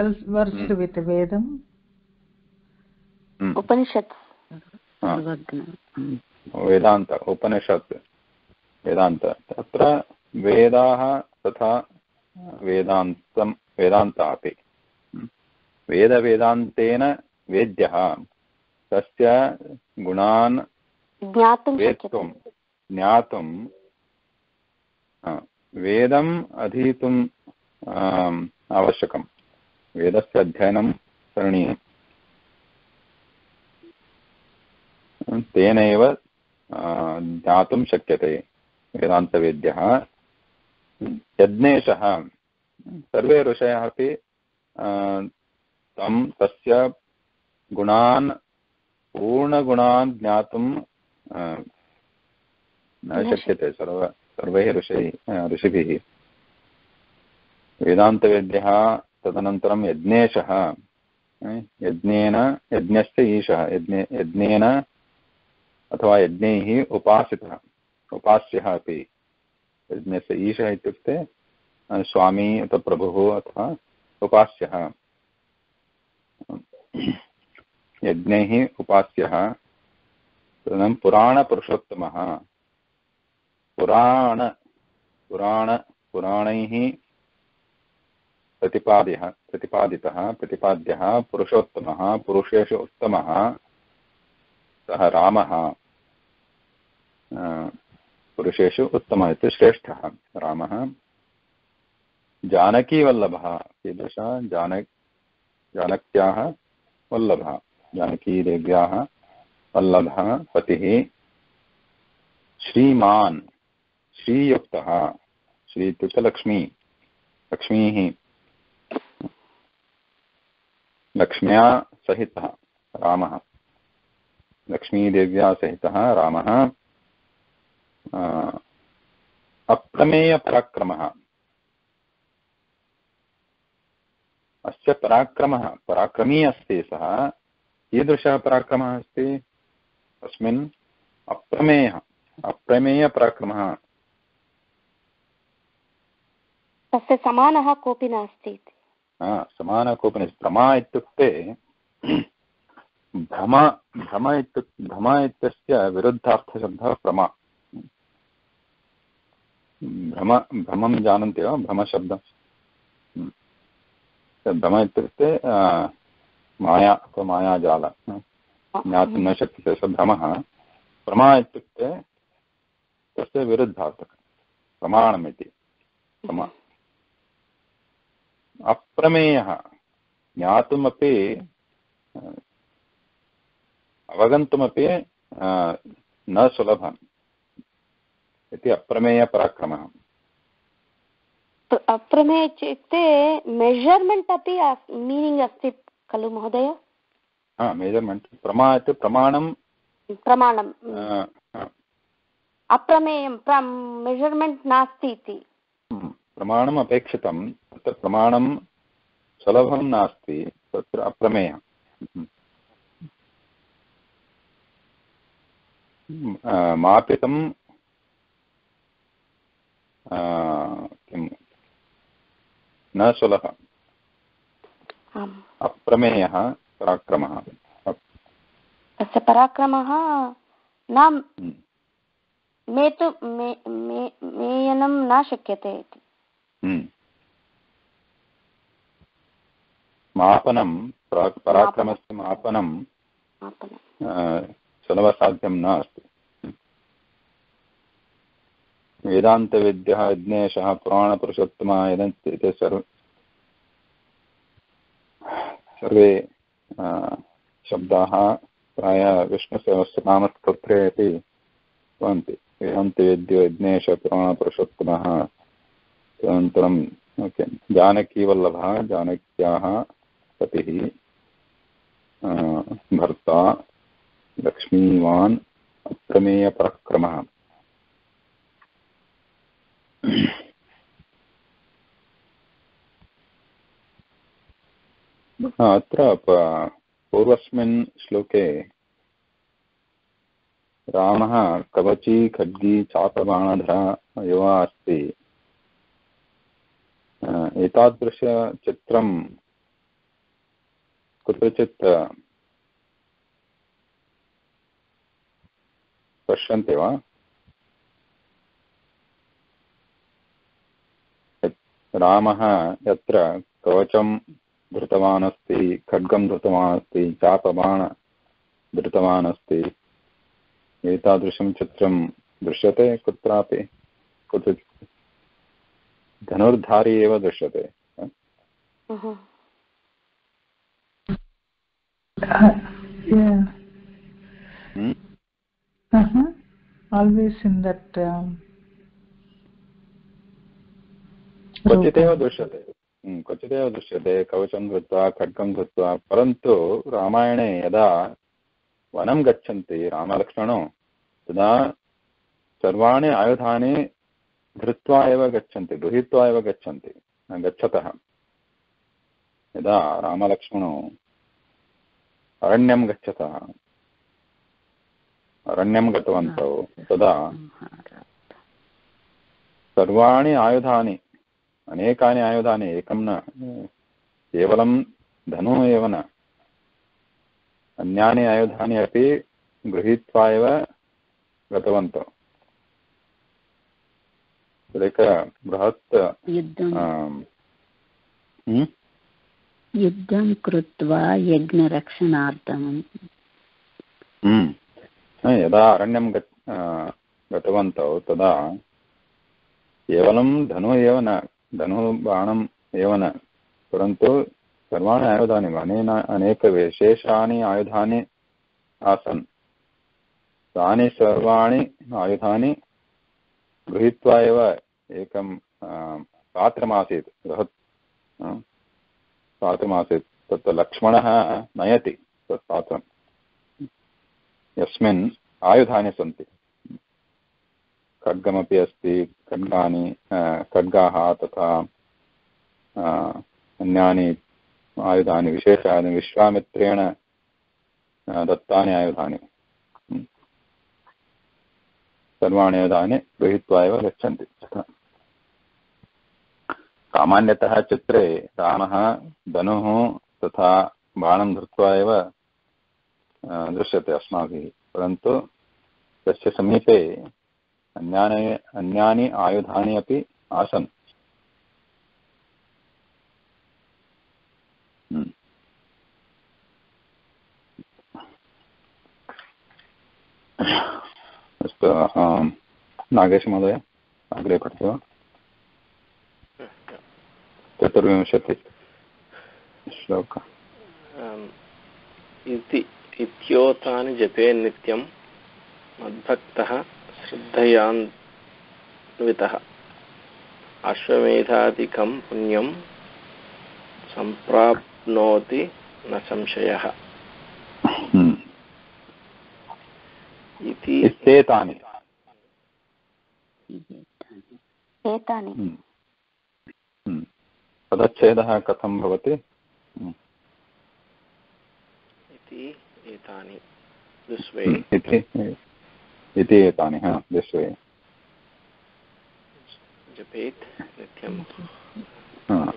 versed with Vedam. हम्म. वेदान्त उपनिषत् वेदान्त। तत्र वेदाः तथा वेदान्तं वेदान्त अपि वेदवेदान्तेन वेद्यः। तस्य गुणान् ज्ञातुं वेत्तुं ज्ञातुं वेदम् अधीतुम् आम्, आवश्यकं वेदस्य अध्ययनं करणीयम्। तेनैव ज्ञातुं शक्यते वेदान्तवेद्यः। यज्ञेशः सर्वे ऋषयः अपि तं तस्य गुणान् पूर्णगुणान् ज्ञातुं न न शक्यते सर्व सर्वैः ऋषैः ऋषिभिः। वेदान्तवेद्यः तदनन्तरं यज्ञेशः यज्ञेन यज्ञस्य ईशः, यज्ञे, यज्ञेन अथवा यज्ञैः उपासितः, उपास्यः अपि। यज्ञस्य ईशः इत्युक्ते स्वामी अथवा प्रभुः अथवा उपास्यः। यज्ञैः उपास्यः। तदनन्तरं पुराणपुरुषोत्तमः। पुराण पुराण, पुराणैः प्रतिपाद्यः, प्रतिपादितः, प्रतिपाद्यः, पुरुषोत्तमः, पुरुषेषु उत्तमः, सः रामः पुरुषेषु उत्तमः इति श्रेष्ठः, रामः। जानकीवल्लभः कीदृशः जानक् जानक्याः वल्लभः, जानकीदेव्याः वल्लभः, पतिः श्रीमान्, श्रीयुक्तः श्री इत्युक्ते लक्ष्मी लक्ष्मीः। लक्ष्म्या सहितः, रामः। लक्ष्मीदेव्या सहितः, रामः। अप्रमेयपराक्रमः अस्य पराक्रमः, पराक्रमी अस्ति सः। कीदृशः पराक्रमः अस्ति? तस्मिन् अप्रमेयः अप्रमेयपराक्रमः तस्य समानः कोऽपि नास्ति इति। समानकोपनिषत् प्रमा इत्युक्ते, भ्रम भ्रम इत्युक्, भ्रम इत्यस्य विरुद्धार्थशब्दः प्रमा भ्रम, भ्रमं जानन्ति वा? भ्रमशब्दं। भ्रम इत्युक्ते माया, अथवा मायाजाल। ज्ञातुं न शक्यते स भ्रमः। प्रमा इत्युक्ते, तस्य विरुद्धार्थकं प्रमाणम् इति प्रमा अप्रमेयः। ज्ञातुमपि अवगन्तुमपि न सुलभम् इति अप्रमेयपराक्रमः। प्र- अप्रमेय इत्युक्ते मेजर्मेण्ट् अपि मीनिङ्ग् अस्ति खलु महोदय? हा मेजर्मेण्ट् प्रमा इति प्रमाणं प्रमाणम्। अ, अप्रमेयं प्र मेजर्मेण्ट् नास्ति इति। हम्म, प्रमाणम् अपेक्षितं तत्र प्रमाणं सुलभं नास्ति तत्र अप्रमेयः। हम्म। अ, मापितं किं? न सुलभः। अप्रमेयः पराक्रमः। तस्य पराक्रमः न हम्म, मेतु मे मे मेयनं न शक्यते इति। हम्म। मापनं परा- पराक्रमस्य मापनं सुलभसाध्यं नास्ति। वेदान्तविद्यः यज्ञेशः पुराणपुरुषोत्तमः यदन्ति ते सर्व सर्वे शब्दाः प्रायः विष्णुसहस्रनामस्तोत्रे अपि भवन्ति। वेदान्तवेद्यो यज्ञेश पुराणपुरुषोत्तमः। अनन्तरं ओके जानकीवल्लभः जानक्याः पतिः भर्ता लक्ष्मीवान् अप्रमेयपराक्रमः। अत्र पूर्वस्मिन् श्लोके रामः कवची खड्गी चापबाणधरा युवा अस्ति एतादृशचित्रं कुत्रचित् पश्यन्ति वा? रामः यत्र कवचं धृतवान् अस्ति खड्गं धृतवान् अस्ति चापबाण धृतवान् अस्ति एतादृशं चित्रं दृश्यते कुत्रापि? कुत्रचित् धनुर्धारी एव दृश्यते. Hmm? Uh-huh. Always in that. Um, क्वचिदेव दृश्यते हम्म, क्वचिदेव दृश्यते कवचं कृत्वा खड्गं कृत्वा परन्तु रामायणे यदा वनं गच्छन्ति रामलक्ष्मणौ तदा सर्वाणि आयुधानि धृत्वा एव गच्छन्ति, गृहीत्वा एव गच्छन्ति गच्छतः। यदा रामलक्ष्मणौ अरण्यं गच्छतः, अरण्यं गतवन्तौ, तदा सर्वाणि आयुधानि, अनेकानि आयुधानि, एकं न, केवलं धनुः एव न, अन्यानि आयुधानि अपि गृहीत्वा एव गतवन्तौ। तदेक बृहत् युद्धं हम्म? कृत्वा यज्ञरक्षणार्थं हम्म। यदा अरण्यं गतवन्तौ तदा केवलं धनुः एव न धनुः बाणम् एव न परन्तु सर्वाणि आयुधानि अनेन अनेकविशेषानि आयुधानि आसन् तानि सर्वाणि आयुधानि गृहीत्वा एव एकं पात्रमासीत्, बृहत् पात्रमासीत्, तत् लक्ष्मणः नयति, तत् पात्रं यस्मिन् आयुधानि सन्ति खड्गमपि अस्ति, खड्गानि खड्गाः तथा अन्यानि आयुधानि, विशेषानि, विश्वामित्रेण दत्तानि आयुधानि। सर्वाणि आयुधानि गृहीत्वा एव गच्छन्ति। सामान्यतः चित्रे रामः, धनुः तथा बाणं धृत्वा एव दृश्यते अस्माभिः। परन्तु तस्य समीपे अन्यानि अन्यानि आयुधानि अपि आसन्। हम्म। अस्तु नागेशमहोदय अग्रे पठति वा चतुर्विंशति श्लोक इति इत्योतानि जपे नित्यं मद्भक्तः श्रद्धयान्वितः अश्वमेधादिकं पुण्यं सम्प्राप्नोति न संशयः हम्म। इति इत्येतानि एतानि हम्म। हम्म। पदच्छेदः कथं भवति? हम्म। इति एतानि। This way. इति इति एतानि हा दिस् वे जपेत् नित्यं। हा।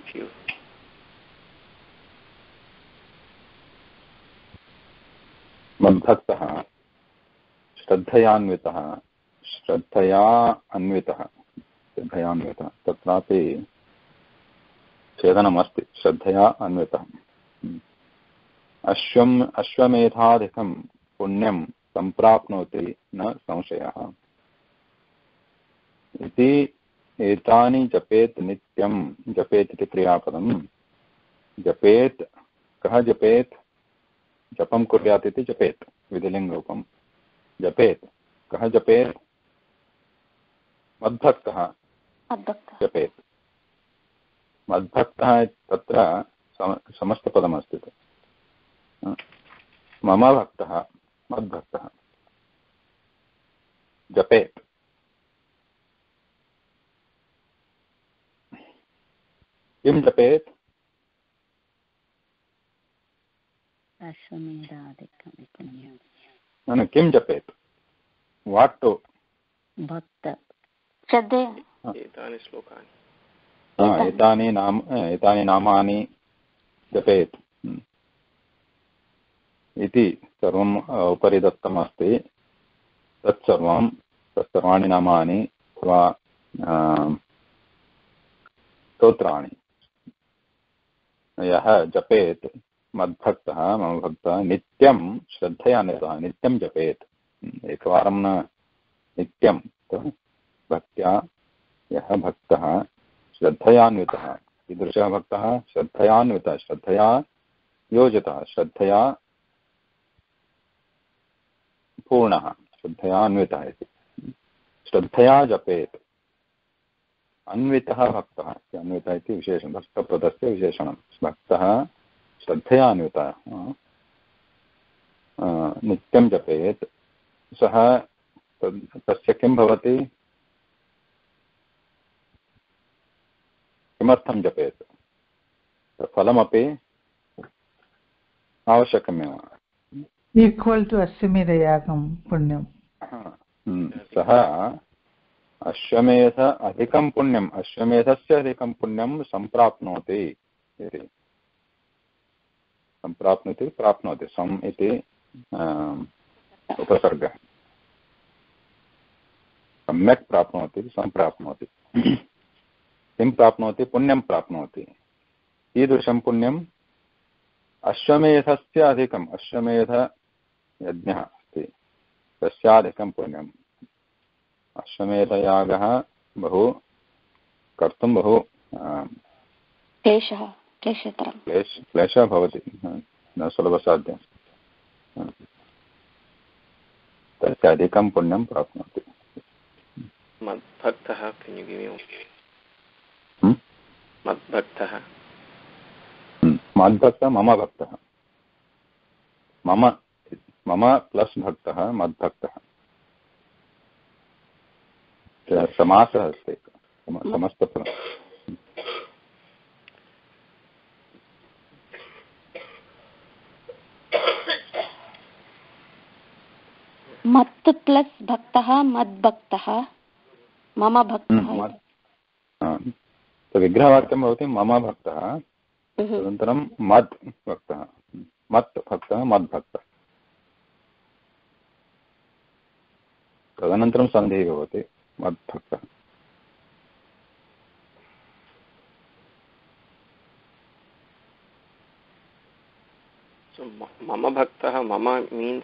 मद्भक्तः श्रद्धयान्वितः। श्रद्धया अन्वितः। श्रद्धयान्वितः। तत्रापि छेदनमस्ति। श्रद्धया अन्वितः। अश्वम् अश्वमेधाधिकं पुण्यं सम्प्राप्नोति न संशयः। इति एतानि जपेत् नित्यं जपेत् इति क्रियापदं। जपेत्, कः जपेत्? जपं कुर्यात् इति जपेत्। विधिलिङ्गरूपं जपेत्। कः जपेत्? मद्भक्तः। जपेत्। मद्भक्तः तत्र समस्तपदमस्ति मम भक्तः मद्भक्तः। जपेत्। किं जपेत्? अश्वमेधादिकं न न, किं जपेत् वाट् टु भक्त एतानि श्लोकानि हा, एतानि नाम एतानि नामानि जपेत्। इति सर्वम् उपरि दत्तमस्ति तत्सर्वं तत्सर्वाणि नामानि अथवा स्तोत्राणि यः जपेत् मद्भक्तः, मम भक्तः, नित्यं श्रद्धया निरतः नित्यं जपेत्। एकवारं न नित्यं भक्त्या यः भक्तः श्रद्धयान्वितः, कीदृशः भक्तः? श्रद्धयान्वितः, श्रद्धया योजितः, श्रद्धया पूर्णः, श्रद्धयान्वितः इति। श्रद्धया जपेत्। अन्वितः भक्तः अन्वितः इति विशेषणं भक्तपदस्य विशेषणं। भक्तः श्रद्धयान्वितः अ, नित्यं जपेत्। सः तस्य किं भवति? किमर्थं जपेत्? फलमपि आवश्यकमेव। To Aswamedayagam punyam. हम्म, सः अश्वमेध अधिकं पुण्यम् अश्वमेधस्य अधिकं पुण्यं सम्प्राप्नोति इति। सम्प्राप्नोति प्राप्नोति सम् इति उपसर्गः। सम्यक् प्राप्नोति सम्प्राप्नोति किं प्राप्नोति? पुण्यं प्राप्नोति। कीदृशं पुण्यम् अश्वमेधस्य अधिकम् अश्वमेधयज्ञः अस्ति। तस्याधिकं पुण्यम्। अश्वमेधयागः बहु, कर्तुं बहु क्लेशः। क्लेश क्लेशः भवति। न सुलभसाध्यं। तस्य अधिकं पुण्यं प्राप्नोति। मद्भक्तः can you give me Hmm? मद्भक्तः। हम्म, मद्भक्तः मम भक्तः। मम मम प्लस् भक्तः मद्भक्तः। समासः अस्ति। सम- समस्तपदम् मत् प्लस् भक्तः मद्भक्तः। मम भक्तः हम्म, मत्- हा, विग्रहवाक्यं भवति मम भक्तः। हम्म। तदनन्तरं मद् भक्तः। मत् भक्तः मद्भक्तः। तदनन्तरं सन्धिः भवति मद्भक्तः मम भक्तः मम means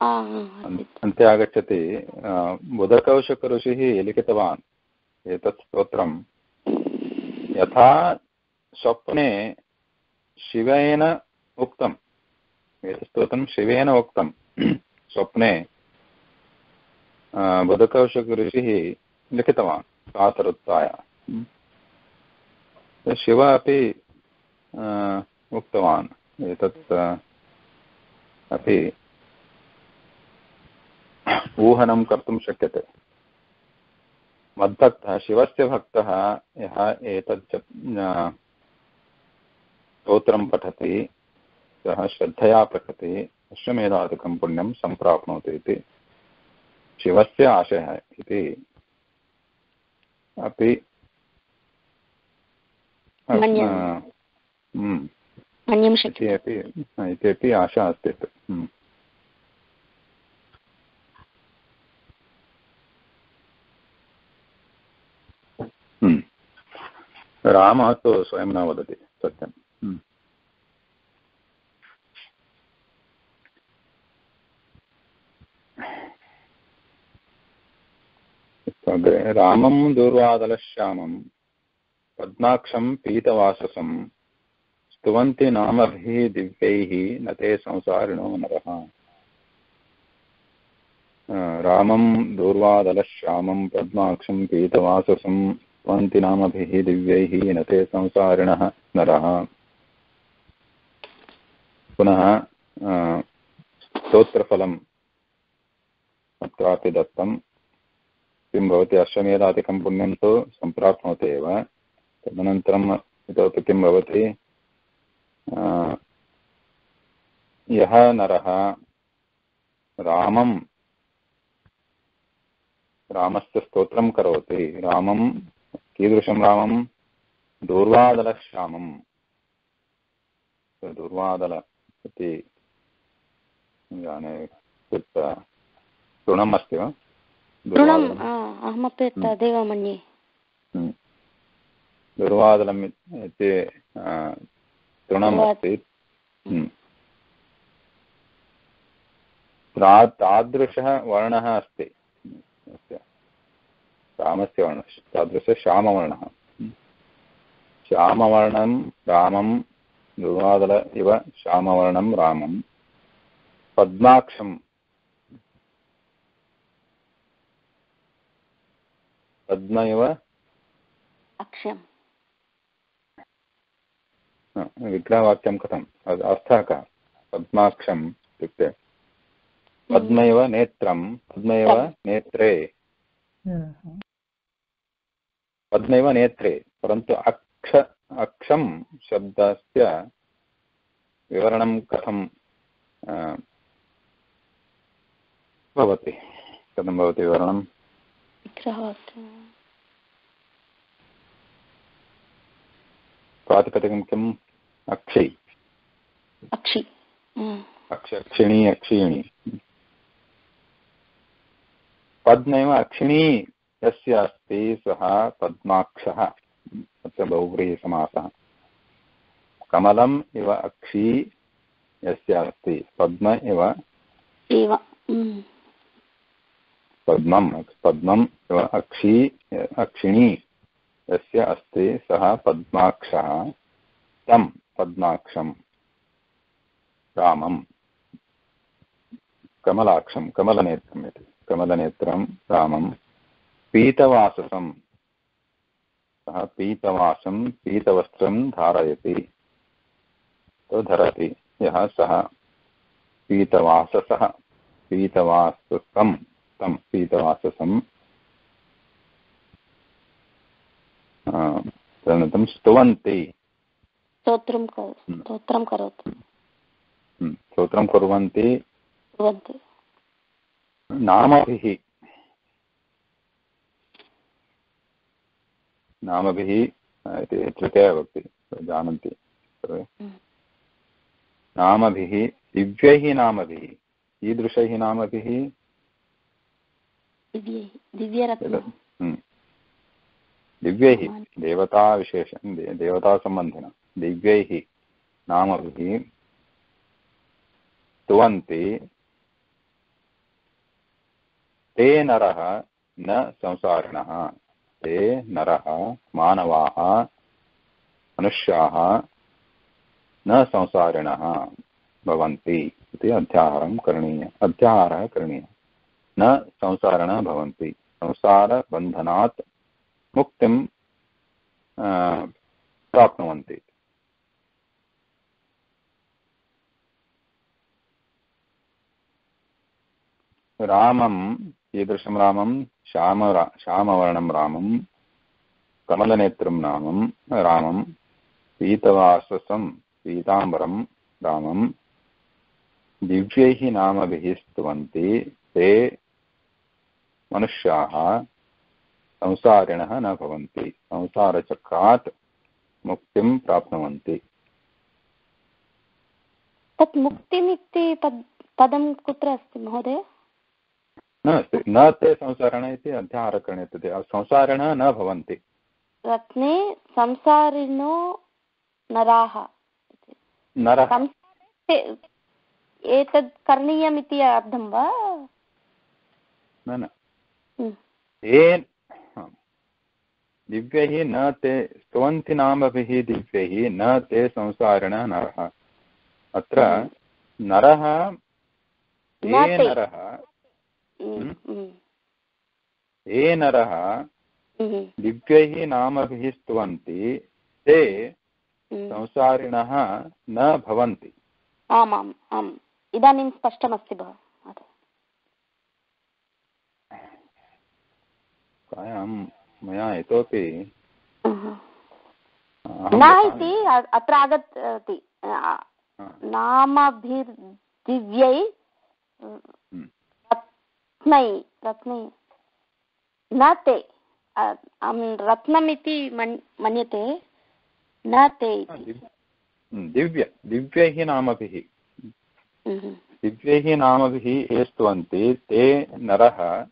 अन्ते आगच्छति बुधकौशकऋषिः लिखितवान् एतत् स्तोत्रं यथा स्वप्ने शिवेन उक्तम् एतत् स्तोत्रं शिवेन उक्तं स्वप्ने बुधकौशकऋषिः लिखितवान् कातरुत्थाय। शिव अपि उक्तवान् एतत् अपि ऊहनं कर्तुं शक्यते। मद्भक्तः शिवस्य भक्तः यः एतत् स्तोत्रं पठति सः श्रद्धया पठति अश्वमेधादिकं पुण्यं सम्प्राप्नोति इति शिवस्य आशयः इति अपि। हम्म, आशा अस्ति। रामः तु स्वयं न वदति सत्यम् हम्म। अग्रे रामं दूर्वादलश्यामं पद्माक्षं पीतवाससं स्तुवन्ति नामभिः दिव्यैः न ते संसारिणो नरः रामं दूर्वादलश्यामं पद्माक्षं पीतवाससं स्तुवन्ति नामभिः दिव्यैः न ते संसारिणः नरः। पुनः स्तोत्रफलम् अत्रापि दत्तं किं भवति, अश्वमेधादिकं पुण्यं तु सम्प्राप्नोति एव। तदनन्तरम् इतोपि किं भवति यः नरः, रामं, रामस्य स्तोत्रं करोति। रामं कीदृशं रामं दूर्वादलश्यामं दूर्वादल इति जाने तृणम् अस्ति वा? तृणम् अहमपि तदेव मन्ये दुर्वादलम् इति तृणम् अस्ति। तादृशः वर्णः अस्ति। रामस्य वर्णः तादृशः श्यामवर्णः। श्यामवर्णं रामं दुर्वादल इव श्यामवर्णं रामं पद्माक्षं पद्म इव? अक्षम्। विग्रहवाक्यं कथम्? अर्थः कः? पद्माक्षम् इत्युक्ते। पद्म इव नेत्रं पद्म इव नेत्रे। पद्मैव नेत्रे परन्तु अक्ष अक्षं शब्दस्य विवरणं कथं भवति? कथं भवति विवरणं? प्रातिपदिकं किम्? अक्षि। अक्षि। अक्ष अक्षिणी अक्षिणी। पद्मेव अक्षिणी। यस्य अस्ति सः पद्माक्षः अत्र बहुव्रीहिसमासः कमलम् इव अक्षी यस्य अस्ति पद्म इव पद्मं पद्मम् इव अक्षी अक्षिणी यस्य अस्ति सः पद्माक्षः तं पद्माक्षं रामं कमलाक्षं कमलनेत्रम् इति कमलनेत्रं रामं पीतवाससं। सः पीतवासं पीतवस्त्रं धारयति। धरति। यः सः पीतवाससः पीतवाससं तं पीतवाससं। तदनन्तरं स्तुवन्ति। स्तोत्रं स्तोत्रं करोति। स्तोत्रं कुर्वन्ति। कुर्वन्ति। नामभिः। नामभिः इति तृतीयभक्ति जानन्ति। सर्वे नामभिः दिव्यैः नामभिः कीदृशैः नामभिः। दिव्यैः देवताविशेष देवतासम्बन्धिन दिव्यैः नामभिः स्तुवन्ति ते नरः न संसारिणः। ते नरः, मानवाः, मनुष्याः, न संसारिणः भवन्ति इति अध्याहारं करणीय, अध्याहारः करणीयः। न संसारिणः भवन्ति, संसारबन्धनात् मुक्तिं प्राप्नुवन्ति। रामं, कीदृशं रामं? श्याम श्यामवर्णं रामं, कमलनेत्रं नामं, रामं पीतवाससं पीताम्बरं रामं, दिव्यैः नामभिः स्तुवन्ति ते मनुष्याः, संसारिणः न भवन्ति, संसारचक्रात् मुक्तिं प्राप्नुवन्ति। तत् मुक्तिमिति पद् कुत्र अस्ति महोदय? नास्ति न ते संसारिण इति अध्याहारकरणे संसारिणः न भवन्ति। रत्ने संसारिणो नराः। नरः। एतत् करणीयम् इति अर्थं वा? न न। हम्म. ये दिव्यैः न ते स्तुवन्ति नामभिः दिव्यैः न ते संसारिणः नरः। अत्र नरः ये नरः हम्म, हम्म. हम्म, ये नरः दिव्यैः नामभिः स्तुवन्ति ते. संसारिणः न भवन्ति आमाम् आम् इदानीं स्पष्टमस्ति भोः मया इतोपि अहं। अहं न इति अत्र आगच्छति नामभिर्दिव्यै हम्म. रत्नै। रत्नै न ते रत्नम् इति मन्यते न ते दिव्य। हम्म, दिव्यैः। नामभिः। हम्म. दिव्यैः नामभिः ये स्तुवन्ति ते नरः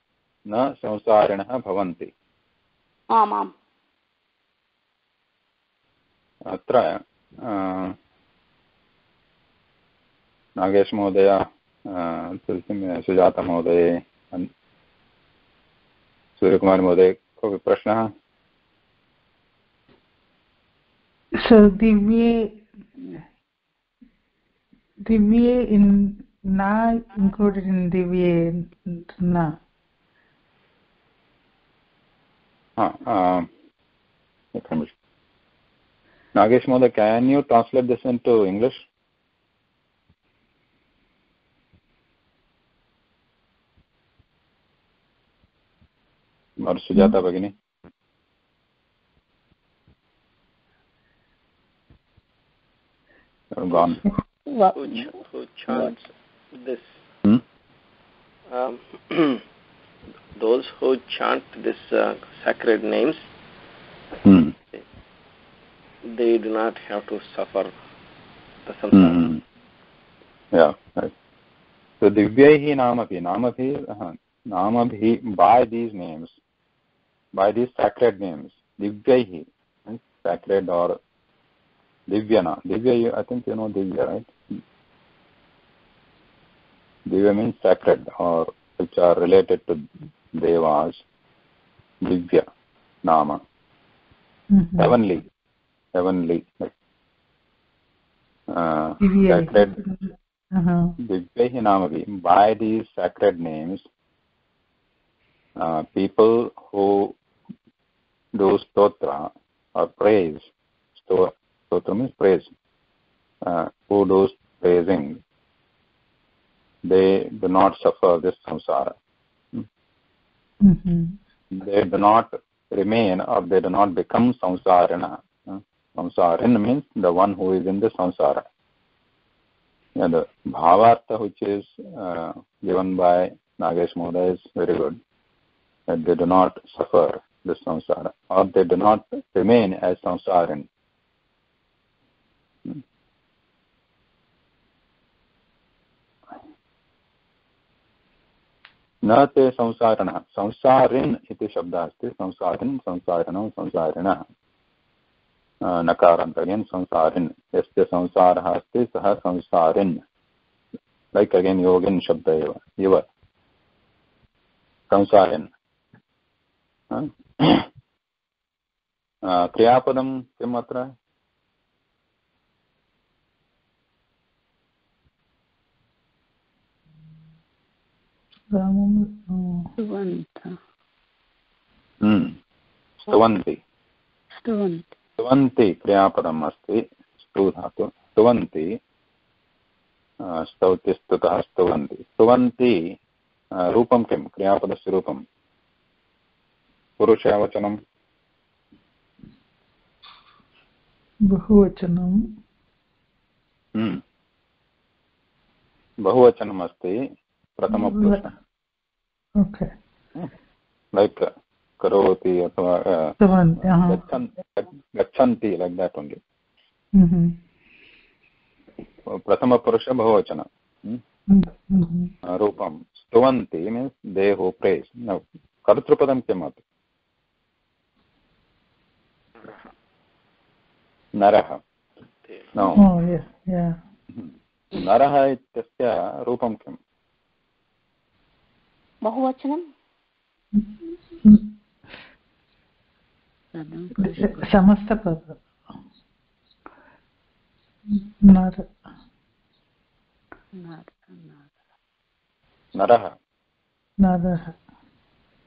न संसारिणः भवन्ति। आमाम्। अत्र नागेशमहोदय सुजातमहोदये सूर्यकुमारमहोदय कोऽपि प्रश्नः So Divye, Divye in na included in Divye na. हा अ, नागेश महोदय can you translate this into English? और सुजाता भगिनी gone What, Who, ch- who chants this? Hmm? Um, those who chant this uh, sacred names, Hmm. they they, do not have to suffer the samsara. Hmm. Yeah, right. So divyaihi namabhi, namabhi, uh, namabhi, by these names, by these sacred names, divyaihi, sacred or divyana. Divya, I think you know divya, right? Divya means sacred or which are related to devas. Divya, nama, Mhm. heavenly, heavenly, uh, sacred Uh-huh. By these sacred names, uh, people who do stotra or praise, sto- stotra means praise, uh, who do praising, they do not suffer this samsara. Mhm. They do not remain or they do not become samsarina. Uh, samsarin means the one who is in the samsara. Yeah, the bhavartha which is uh, given by Nagesh Moda is very good. That they do not suffer this samsara. Or they do not remain as samsarin. Hmm. न ते संसारिणः संसारिन् इति शब्दः अस्ति संसारिन् संसारिणौ संसारिणः नकारान्तर्यन् संसारिन् यस्य संसारः अस्ति सः संसारिन् like again योगिन् शब्द एव इव संसारिन् क्रियापदं किम् अत्र. स्तुवन्तः हम्म, स्तुवन्ति क्रियापदम् अस्ति स्तु धातु स्तुवन्ति स्तौति स्तुतः स्तुवन्ति स्तुवन्ति रूपं किं? क्रियापदस्य रूपं पुरुषवचनं बहुवचनं हम्म। बहुवचनम् अस्ति प्रथमपुरुषः ओके। लैक् करोति अथवा. गच्छन्ति लैक् देट् ओन्लि. प्रथमपुरुष बहुवचन। हम्म। रूपं स्तुवन्ति मीन्स् दे हु प्रेस् कर्तृपदं किम् अत्र नरः। Oh, yeah. नरः इत्यस्य रूपं किम्? बहुवचनं? समस्तपद। नर। नरः।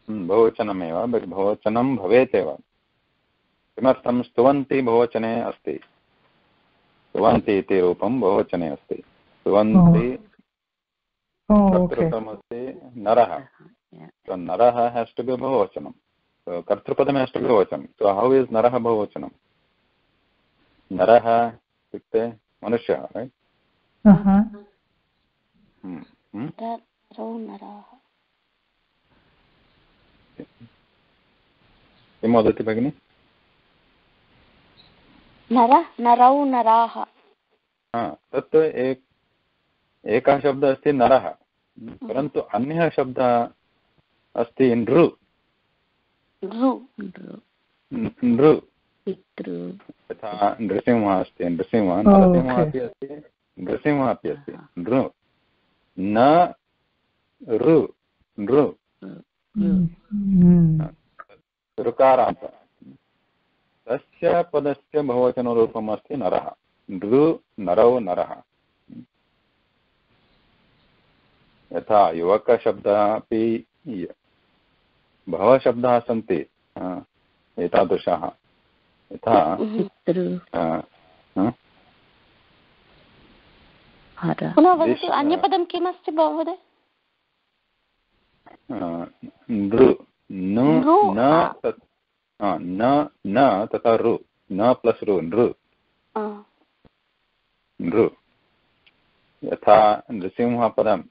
हम्म, बहुवचनमेव बहुवचनं भवेत् एव किमर्थं स्तुवन्ति बहुवचने अस्ति स्तुवन्ति इति रूपं बहुवचने अस्ति स्तुवन्ति Oh. कर्तृपदमस्ति नरः be bahuvachanam. So kartrupadam has to be bahuvachanam. So how is narah bahuvachanam? Narah इत्युक्ते मनुष्यः? Uh-huh. Hmm. Hmm? नरौ नराः किं वदति भगिनि नर नरौ नराः। तत् एक एकः शब्दः अस्ति नरः। परन्तु अन्यः शब्दः अस्ति नृ। नृ। यथा नृसिंहः अस्ति नृसिंहः। नरसिंहः अपि अस्ति नृसिंहः अपि अस्ति। नृ। न ऋ नृ. ऋकारान्त। तस्य पदस्य बहुवचनरूपम् अस्ति नरः। नृ नरौ नरः। यथा युवकशब्दः अपि बहवः शब्दाः सन्ति एतादृशाः। यथा अन्यपदं किमस्ति महोदय? नृ नु नृ, तथा रु न प्लस् रु नृ नृ यथा नृसिंहपदं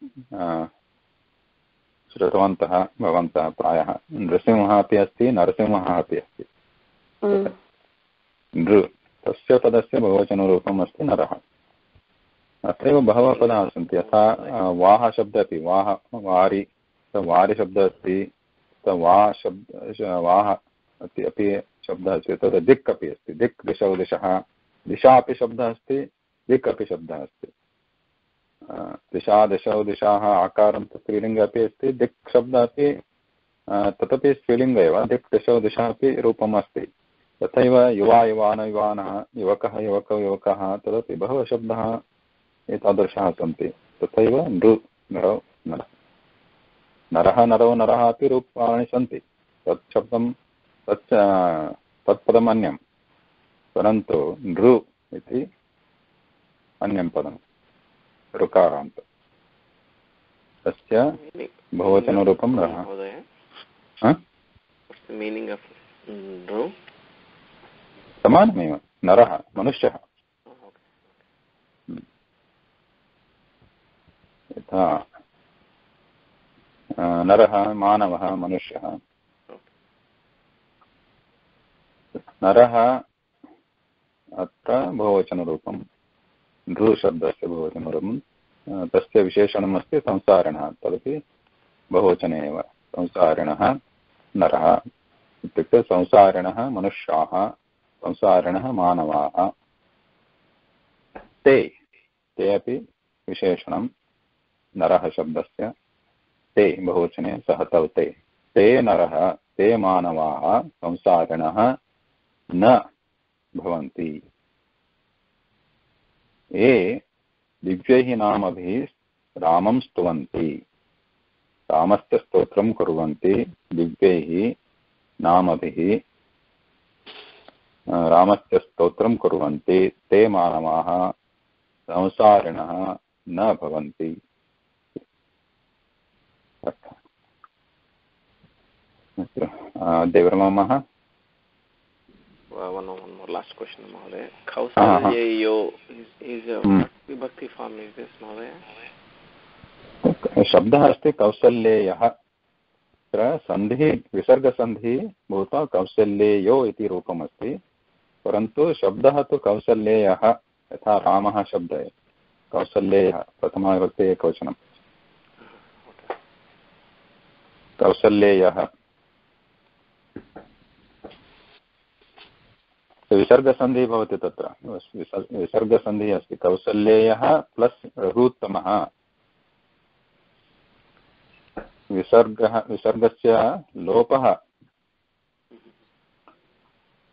श्रुतवन्तः भवन्तः प्रायः नृसिंहः अपि अस्ति नरसिंहः अपि अस्ति नृ तस्य पदस्य बहुवचनरूपम् अस्ति नरः अत्रैव बहवः पदाः सन्ति यथा वाः शब्दः अपि वाः वारि वारिशब्दः अस्ति वा शब्द वाः अपि अपि शब्दः अस्ति। तद् दिक् अपि अस्ति। दिक् दिशौ दिशः दिशा अपि शब्दः अस्ति। दिक् अपि शब्दः अस्ति। दिशा दिशौ दिशाः आकारं तु स्त्रीलिङ्गे अपि अस्ति। दिक् शब्दः अपि तदपि स्त्रीलिङ्ग एव। दिक् दिशौ दिशा अपि रूपम् अस्ति। तथैव युवा, युवान, युवानः, युवकः, युवकौ, युवकः, तदपि बहवः शब्दाः एतादृशाः सन्ति। तथैव नृ, नरौ, नरः। नरः, नरौ, नरः अपि रूपाणि सन्ति। तत् शब्दं तच्च तत्पदम् अन्यं परन्तु नृ इति अन्यं पदं। ऋकारान्त। तस्य बहुवचनरूपं nru? समानमेव। नरः मनुष्यः। यथा नरः मानवः मनुष्यः। नरः अत्र बहुवचनरूपं। नृशब्दस्य बहुवचनरूपं। तस्य विशेषणम् अस्ति संसारिणः, तदपि बहुवचने एव। संसारिणः नरः इत्युक्ते संसारिणः मनुष्याः, संसारिणः मानवाः। ते ते अपि विशेषणं। नरः शब्दस्य ते बहुवचने सः तौ ते। ते नरः, ते मानवाः, संसारिणः न भवन्ति। ये दिव्यैः नामभिः रामं स्तुवन्ति। रामस्य स्तोत्रं कुर्वन्ति दिव्यैः नामभिः। अ, रामस्य स्तोत्रं कुर्वन्ति ते मानवाः संसारिणः न भवन्ति। अर्थः। अस्तु अ, अद्य विरमामः Uh, one, one more last question, Mahoday. Kausalyeyo is, is a Hmm. vibhakti form is this, Mahoday? शब्दः अस्ति कौसल्येयः तत्र सन्धिः विसर्गसन्धिः भूत्वा कौसल्येयो इति रूपमस्ति परन्तु शब्दः तु कौसल्येयः यथा रामः शब्दः कौसल्येयः प्रथमाविभक्ते एकवचनं कौसल्येयः विसर्गसन्धिः भवति तत्र। विसर्- विसर्गसन्धिः अस्ति। कौसल्येयः प्लस् रघुत्तमः। विसर्गः, विसर्गस्य लोपः।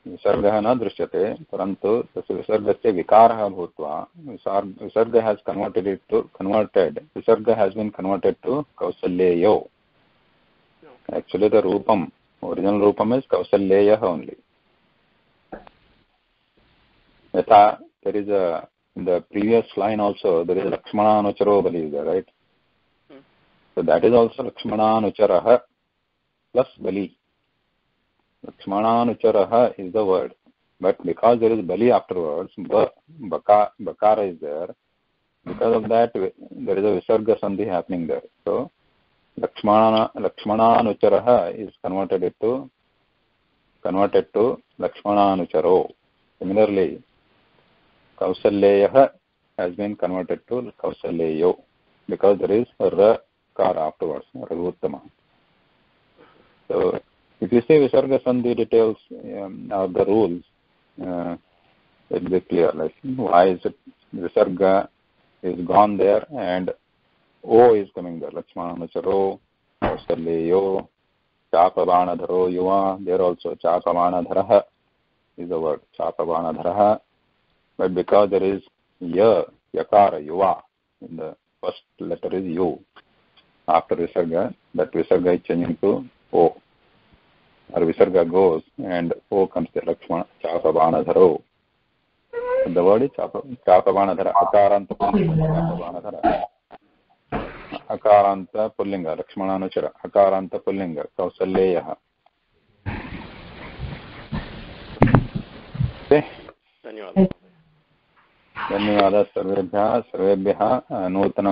विसर्गः न दृश्यते, परन्तु तस्य विसर्गस्य विकारः भूत्वा विसर्ग विसर्ग has converted it to converted विसर्ग हेस् बिन् कन्वर्टेड् टु कौसल्येयो। Actually, the rupam original rupam is kausalyeya only yatha there is a in the previous line also there is lakshmana anucharo bali is there right Hmm. so that is also lakshmana anucharah plus bali lakshmana anucharah is the word but because there is bali afterwards ba, baka, bakara is there because of that there is a visarga sandhi happening there so Lakshmana Lakshmananucharaha is converted to converted to Lakshmananucharo. Similarly, Kausalyeya has been converted to Kausalyeyo because there is ra kar afterwards, Raghuttama. So if you see Visarga Sandhi details um, of the rules, uh, it will be clear. Like why is it Visarga is gone there and O is coming there. Lakshmanacharo, Kausalyeyo, Chapavanadharo, Yuva. There also Chapavanadharaha is the word. Chapavanadharaha. But because there is Ya, Yakara, Yuva, in the first letter is U. After Visarga, that Visarga is changing to O. Or Visarga goes and O comes there. Lakshmana, Chapavanadharo. The word is Chapavanadhara. Akaranta Chapavanadhara. अकारान्त पुल्लिङ्ग लक्ष्मणानुचर अकारान्त पुल्लिङ्ग कौसल्येयः धन्यवादः धन्यवादः सर्वे सर्वे नूतन